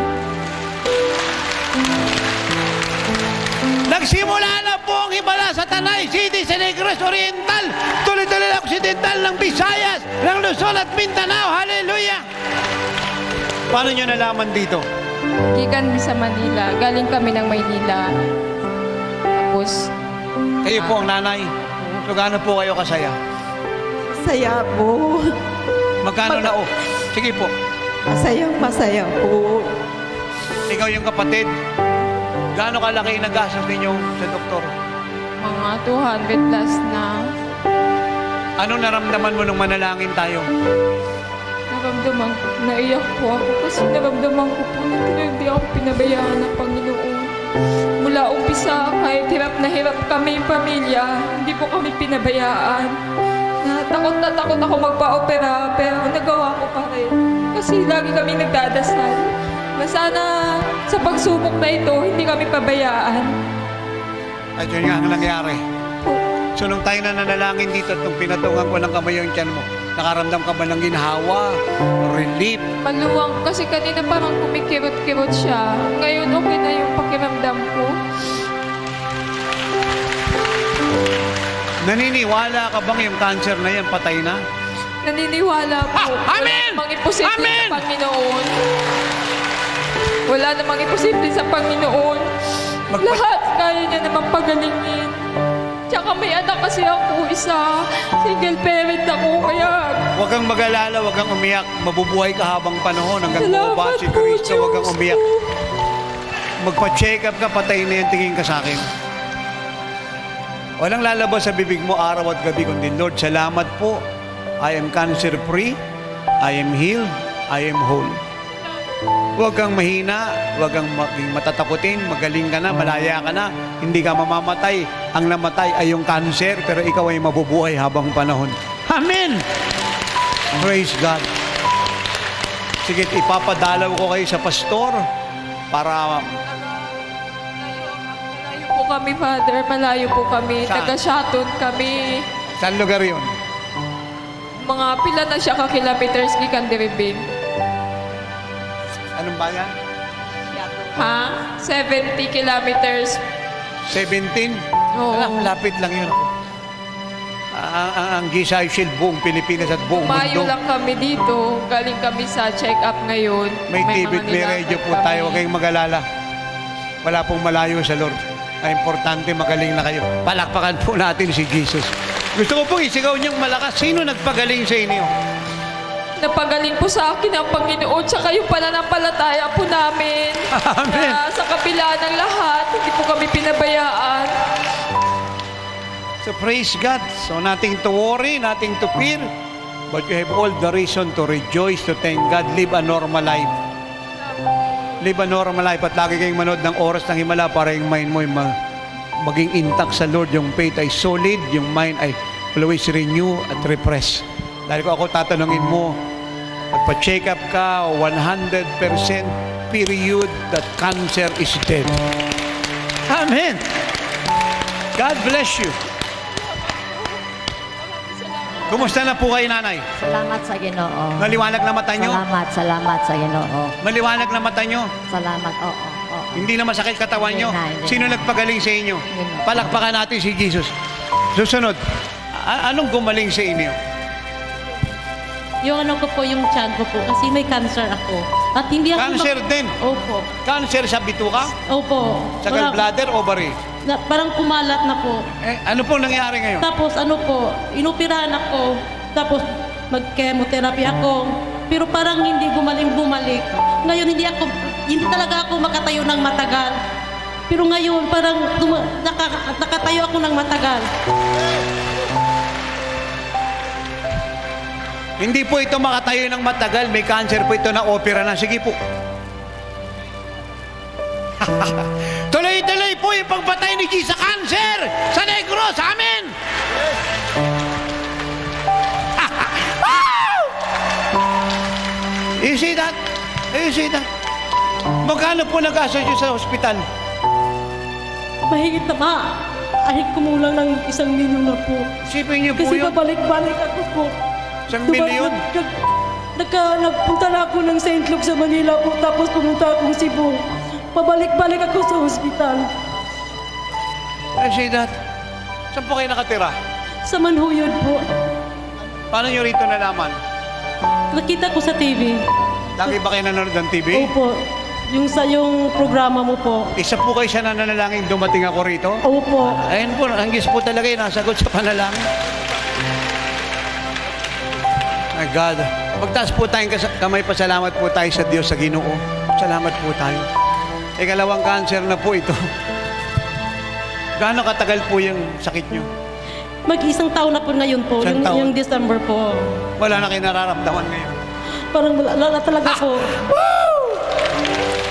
Nagsimula na po ang hibala sa Tanay City, sa Negros Oriental, tuloy-tuloy na Occidental ng Visayas, ng Luzon at Mindanao. Hallelujah! Paano nyo nalaman dito? Gikan kami sa Manila. Galing kami ng Maynila. Tapos, Kayo po ang nanay. So gaano po kayo kasaya? Saya po. Magkano na oh? Sige po. Masayang masaya po. Ikaw yung kapatid. Gaano kalaki na gastos ninyo sa doktor? mga 200 plus na Anong naramdaman mo nung manalangin tayo? naramdaman ko, naiyak po ako kasi naramdaman ko po na hindi ako pinabayaan ng Panginoon. Mula umpisa, kahit hirap na hirap kami pamilya, hindi po kami pinabayaan. Na takot na takot ako magpa-opera, pero nagawa ko pa rin. Kasi lagi kami nagdadasal. Na sana sa pagsubok na ito, hindi kami pabayaan. At yun nga ang nangyari. So nung tayo na nanalangin dito at nung pinatungan ko ng kamay yung tiyan mo, nakaramdam ka ba ng ginhawa, relief? Maluwang kasi kanina parang kumikirot-kirot siya. Ngayon okay na yung pakiramdam ko. Naniniwala ka bang yung cancer na yan patay na? Naniniwala po. Ah, amen! Wala namang imposible Amen! sa Panginoon. Wala namang imposible sa Panginoon. Magpa- Lahat kaya niya naman pagalingin. Tsaka may anak kasi ako, isa. Single parent ako, kaya Huwag kang mag-alala, huwag kang umiyak. Mabubuhay ka habang panahon hanggang salamat bumaba si po, Kristo, huwag kang Diyos umiyak. Magpa-check up ka, patay na yan, tingin ka sa akin. Walang lalabas sa bibig mo araw at gabi kundi, Lord, salamat po. I am cancer-free. I am healed. I am whole. Huwag kang mahina, huwag kang maging matatakutin, magaling ka na, malaya ka na, hindi ka mamamatay. Ang namatay ay yung cancer, pero ikaw ay mabubuhay habang panahon. Amen! Praise God. Sige, ipapadalaw ko kayo sa pastor para po kami, Father. Malayo po kami. Saan? Taga Shaton kami. Saan lugar yun? Mga pila na siya ka-kilometers gikan Diribin. Anong bayan? Ha? 70 kilometers. 17? Oo. Alam, lapit lang yun ako. Ang, ang, ang Gisay Shield, buong Pilipinas at buong Mayo mundo. lang kami dito. Galing kami sa check-up ngayon. May TV mga at may radio po kami. tayo. Huwag kayong mag-alala. Wala pong malayo sa Lord. Ang importante, magaling na kayo. Palakpakan po natin si Jesus. Gusto ko pong isigaw niyang malakas. Sino nagpagaling sa inyo? Napagaling po sa akin ang Panginoon tsaka yung pananampalataya po namin. Amen. Na sa kabila ng lahat, hindi po kami pinabayaan. So praise God. So nothing to worry, nothing to fear. But you have all the reason to rejoice, to thank God. Live a normal life. Live a normal life. At lagi kayong manood ng oras ng himala para yung mind mo ay ma- maging intact sa Lord. Yung faith ay solid. Yung mind ay always renew at refresh. Dahil kung ako tatanungin mo, magpa-check up ka 100% period that cancer is dead. Amen. God bless you. Kumusta na po kayo, nanay? Salamat sa Ginoo. Maliwanag na mata nyo? Salamat, salamat sa Ginoo. Maliwanag na mata nyo? Salamat, oo, oo. Hindi na masakit katawan nyo? Na, hindi Sino na. nagpagaling sa inyo? Palakpakan natin si Jesus. Susunod, anong gumaling sa inyo? Yung ano ko po, yung chan ko po, kasi may cancer ako. At hindi ako... Cancer mak- din? Opo. Cancer sa bituka? Opo. Sa gallbladder, ovary? na, parang kumalat na po. Eh, ano po nangyari ngayon? Tapos ano po, inoperahan ako. Tapos mag-chemotherapy ako. Pero parang hindi gumaling-bumalik. Ngayon hindi ako, hindi talaga ako makatayo ng matagal. Pero ngayon parang tuma- naka- nakatayo ako ng matagal. Hindi po ito makatayo ng matagal. May cancer po ito na opera na. Sige po. (laughs) Tuloy-tuloy po yung pagbatay ni Jesus sa cancer! Sa negros! Amen! (laughs) you see that? You see that? Magkano po nag-gastos nyo sa hospital? Mahigit na ba? Ahit kumulang ng isang milyon na po. Isipin niyo po Kasi yun. pabalik-balik ako po. Isang Diba, milyon? Nag, nag, nagka, nagpunta na ako ng St. Luke sa Manila po, tapos pumunta akong Cebu. Pabalik-balik ako sa ospital. I see that. Saan po kayo nakatira? Sa Manhuyod po. Paano nyo rito nalaman? Nakita ko sa TV. Lagi ba kayo nanonood ng TV? Opo. Yung sa yung programa mo po. Isa po kayo sa nananalangin dumating ako rito? Opo. Ayun po, ang po talaga yung nasagot sa panalangin. My God. Pagtaas po tayong kamay, pasalamat po tayo sa Diyos, sa Ginoo. Salamat po tayo. Ikalawang cancer na po ito. Gaano katagal po yung sakit nyo? Mag-isang taon na po ngayon po. Isang Yung, taon? yung December po. Wala na kayo nararamdaman ngayon. Parang wala, wala talaga po.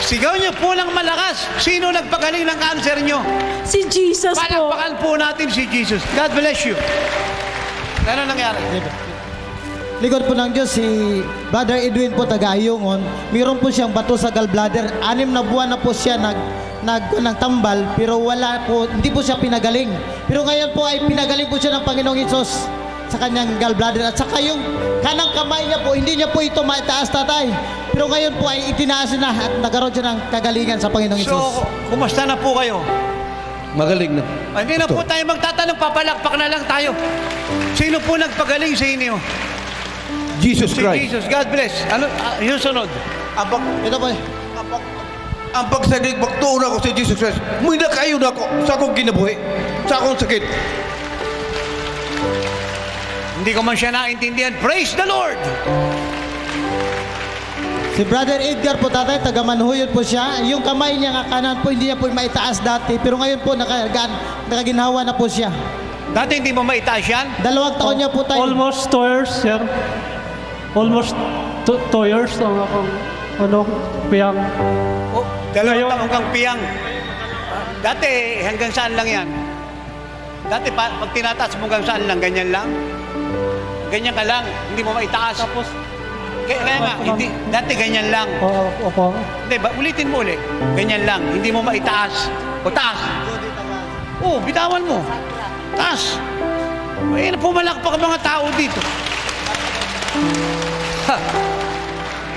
Sigaw niyo po ng malakas. Sino nagpagaling ng cancer nyo? Si Jesus po. Palakpakan po natin si Jesus. God bless you. Ano nangyari? Likod po ng Diyos, si Brother Edwin po taga-ayungon. Mayroon po siyang bato sa gallbladder. Anim na buwan na po siya nag, nag, nagtambal, pero wala po, hindi po siya pinagaling. Pero ngayon po ay pinagaling po siya ng Panginoong Isos sa kanyang gallbladder. At saka yung kanang kamay niya po, hindi niya po ito maitaas tatay. Pero ngayon po ay itinaas na at nagaroon siya ng kagalingan sa Panginoong Isos. So, kumusta na po kayo? Magaling na. Ay, Hindi na po tayo magtatanong, papalakpak na lang tayo. Sino po nagpagaling sa inyo? Jesus Si Christ. Jesus. God bless. Ano, ah, yung sunod. Abang, Ito po, ang pagsalig, magtuon ako sa Jesus Christ. Muy na kayo na ako sa akong kinabuhi. Sa akong sakit. Hindi ko man siya naintindihan. Praise the Lord! Si Brother Edgar po tatay, taga Manhuyod po siya. Yung kamay niya nga kanan po, hindi niya po maitaas dati. Pero ngayon po, nakagan, nakaginhawa na po siya. Dati hindi mo maitaas yan? Dalawang taon niya po tayo. Almost two years, sir. Almost two, two years ang akong ano, piyang. Oh, dalawang Ngayon- taong kang piyang. Dati, hanggang saan lang yan? Dati, pa, pag tinataas mo hanggang saan lang, ganyan lang? Ganyan ka lang, hindi mo maitaas. Tapos, Kaya, kaya nga, hindi, dati ganyan lang. oo, opo. Hindi, ba, ulitin mo ulit. Ganyan lang, hindi mo maitaas. O taas. Oh, bitawan mo. Taas. Eh, pumalakpak ang mga tao dito.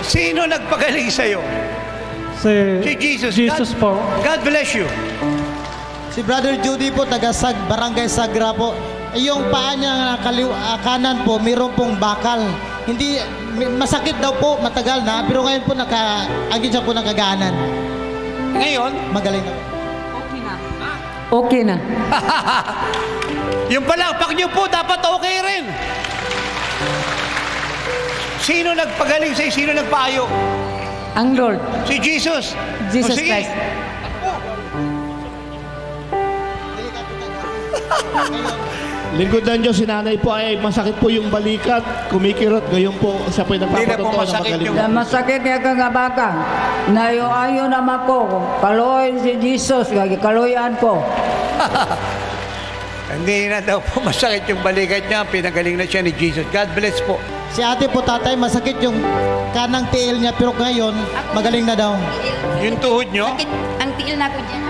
Sino nagpagaling sa'yo? Si, Si Jesus. Jesus God, po. God bless you. Si Brother Judy po, taga Sag, Barangay Sagra po. Yung paa niya na kaliw, ah, kanan po, mayroon pong bakal. Hindi, masakit daw po, matagal na. Pero ngayon po, naka, agin siya po nakagaanan. Ngayon, Magaling na. Okay na. (laughs) yung palakpak niyo po, dapat okay rin. Sino nagpagaling sa'yo? Sino nagpaayo? Ang Lord. Si Jesus. Jesus O, sige. Christ. (laughs) Lingkod ng Diyos, si nanay po ay masakit po yung balikat, kumikirot, gayon po siya po yung na po nagpapatotoo na masakit magaling. yung- Na masakit nga kagabaga. Nayo-ayo naman ko. Kaloy si Jesus. Kaloyan ko. (laughs) Hindi na daw po masakit yung balikat niya. Pinagaling na siya ni Jesus. God bless po. Si ate po tatay, masakit yung kanang tiil niya. Pero ngayon, magaling na daw. Yung tuhod niyo, Ang tiil na ko dyan.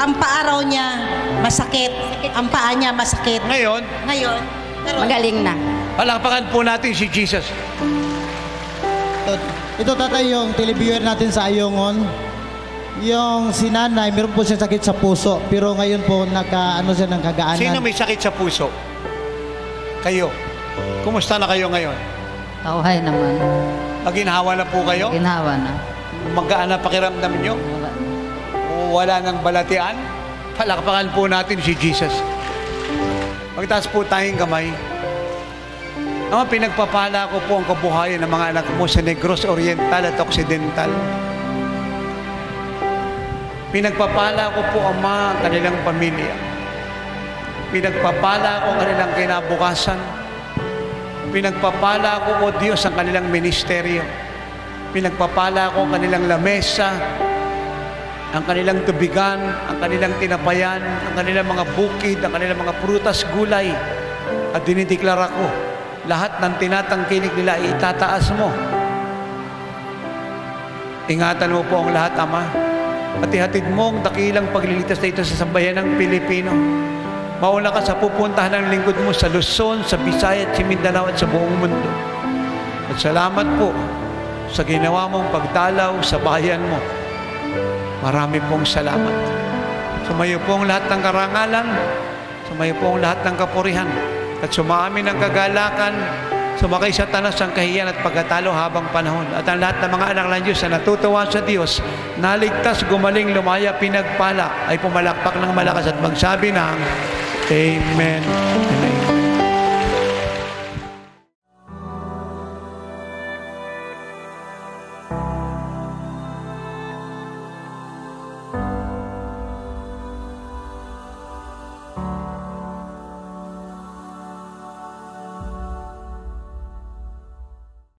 Ang paaraw niya, masakit. Ang paa niya, masakit. ngayon, Ngayon, Magaling na. palakpakan po natin si Jesus. Ito, ito tatay yung televiewer natin sa Ayongon. Yung si nanay, meron po siya sakit sa puso. Pero ngayon po, naka, ano siya ng kagaanan. Sino may sakit sa puso? Kayo. Kumusta na kayo ngayon? Tauhay naman. Maginhawa na po kayo? Ginawa na. Magaan na pakiramdam niyo? Wala na. O wala nang balatian? Palakpakan po natin si Jesus. Magtaas po tayong kamay. Ama, pinagpapala ko po ang kabuhayan ng mga anak mo sa Negros Oriental at Occidental. Pinagpapala ko po, Ama, ang kanilang pamilya. Pinagpapala ko ang kanilang kinabukasan. Pinagpapala ko, O Diyos, ang kanilang ministeryo. Pinagpapala ko ang kanilang lamesa, ang kanilang tubigan, ang kanilang tinabayan, ang kanilang mga bukid, ang kanilang mga prutas, gulay. At dinideklara ko, lahat ng tinatangkilik nila itataas mo. Ingatan mo po ang lahat, Ama. At ihatid mo ang dakilang paglilitas na ito sa sambayan ng Pilipino. Mauna ka sa pupuntahan ng lingkod mo sa Luzon, sa Visaya at sa Mindanao at sa buong mundo. At salamat po sa ginawa mong pagdalaw sa bayan mo. Marami pong salamat. Sumayo po ang lahat ng karangalan, sumayo po ang lahat ng kapurihan, at sumaamin ng kagalakan, sumakay sa tanas ang kahiyan at pagkatalo habang panahon. At ang lahat ng mga anak ng Diyos na natutuwa sa Diyos, naligtas, gumaling, lumaya, pinagpala, ay pumalakpak ng malakas at magsabi ng Amen.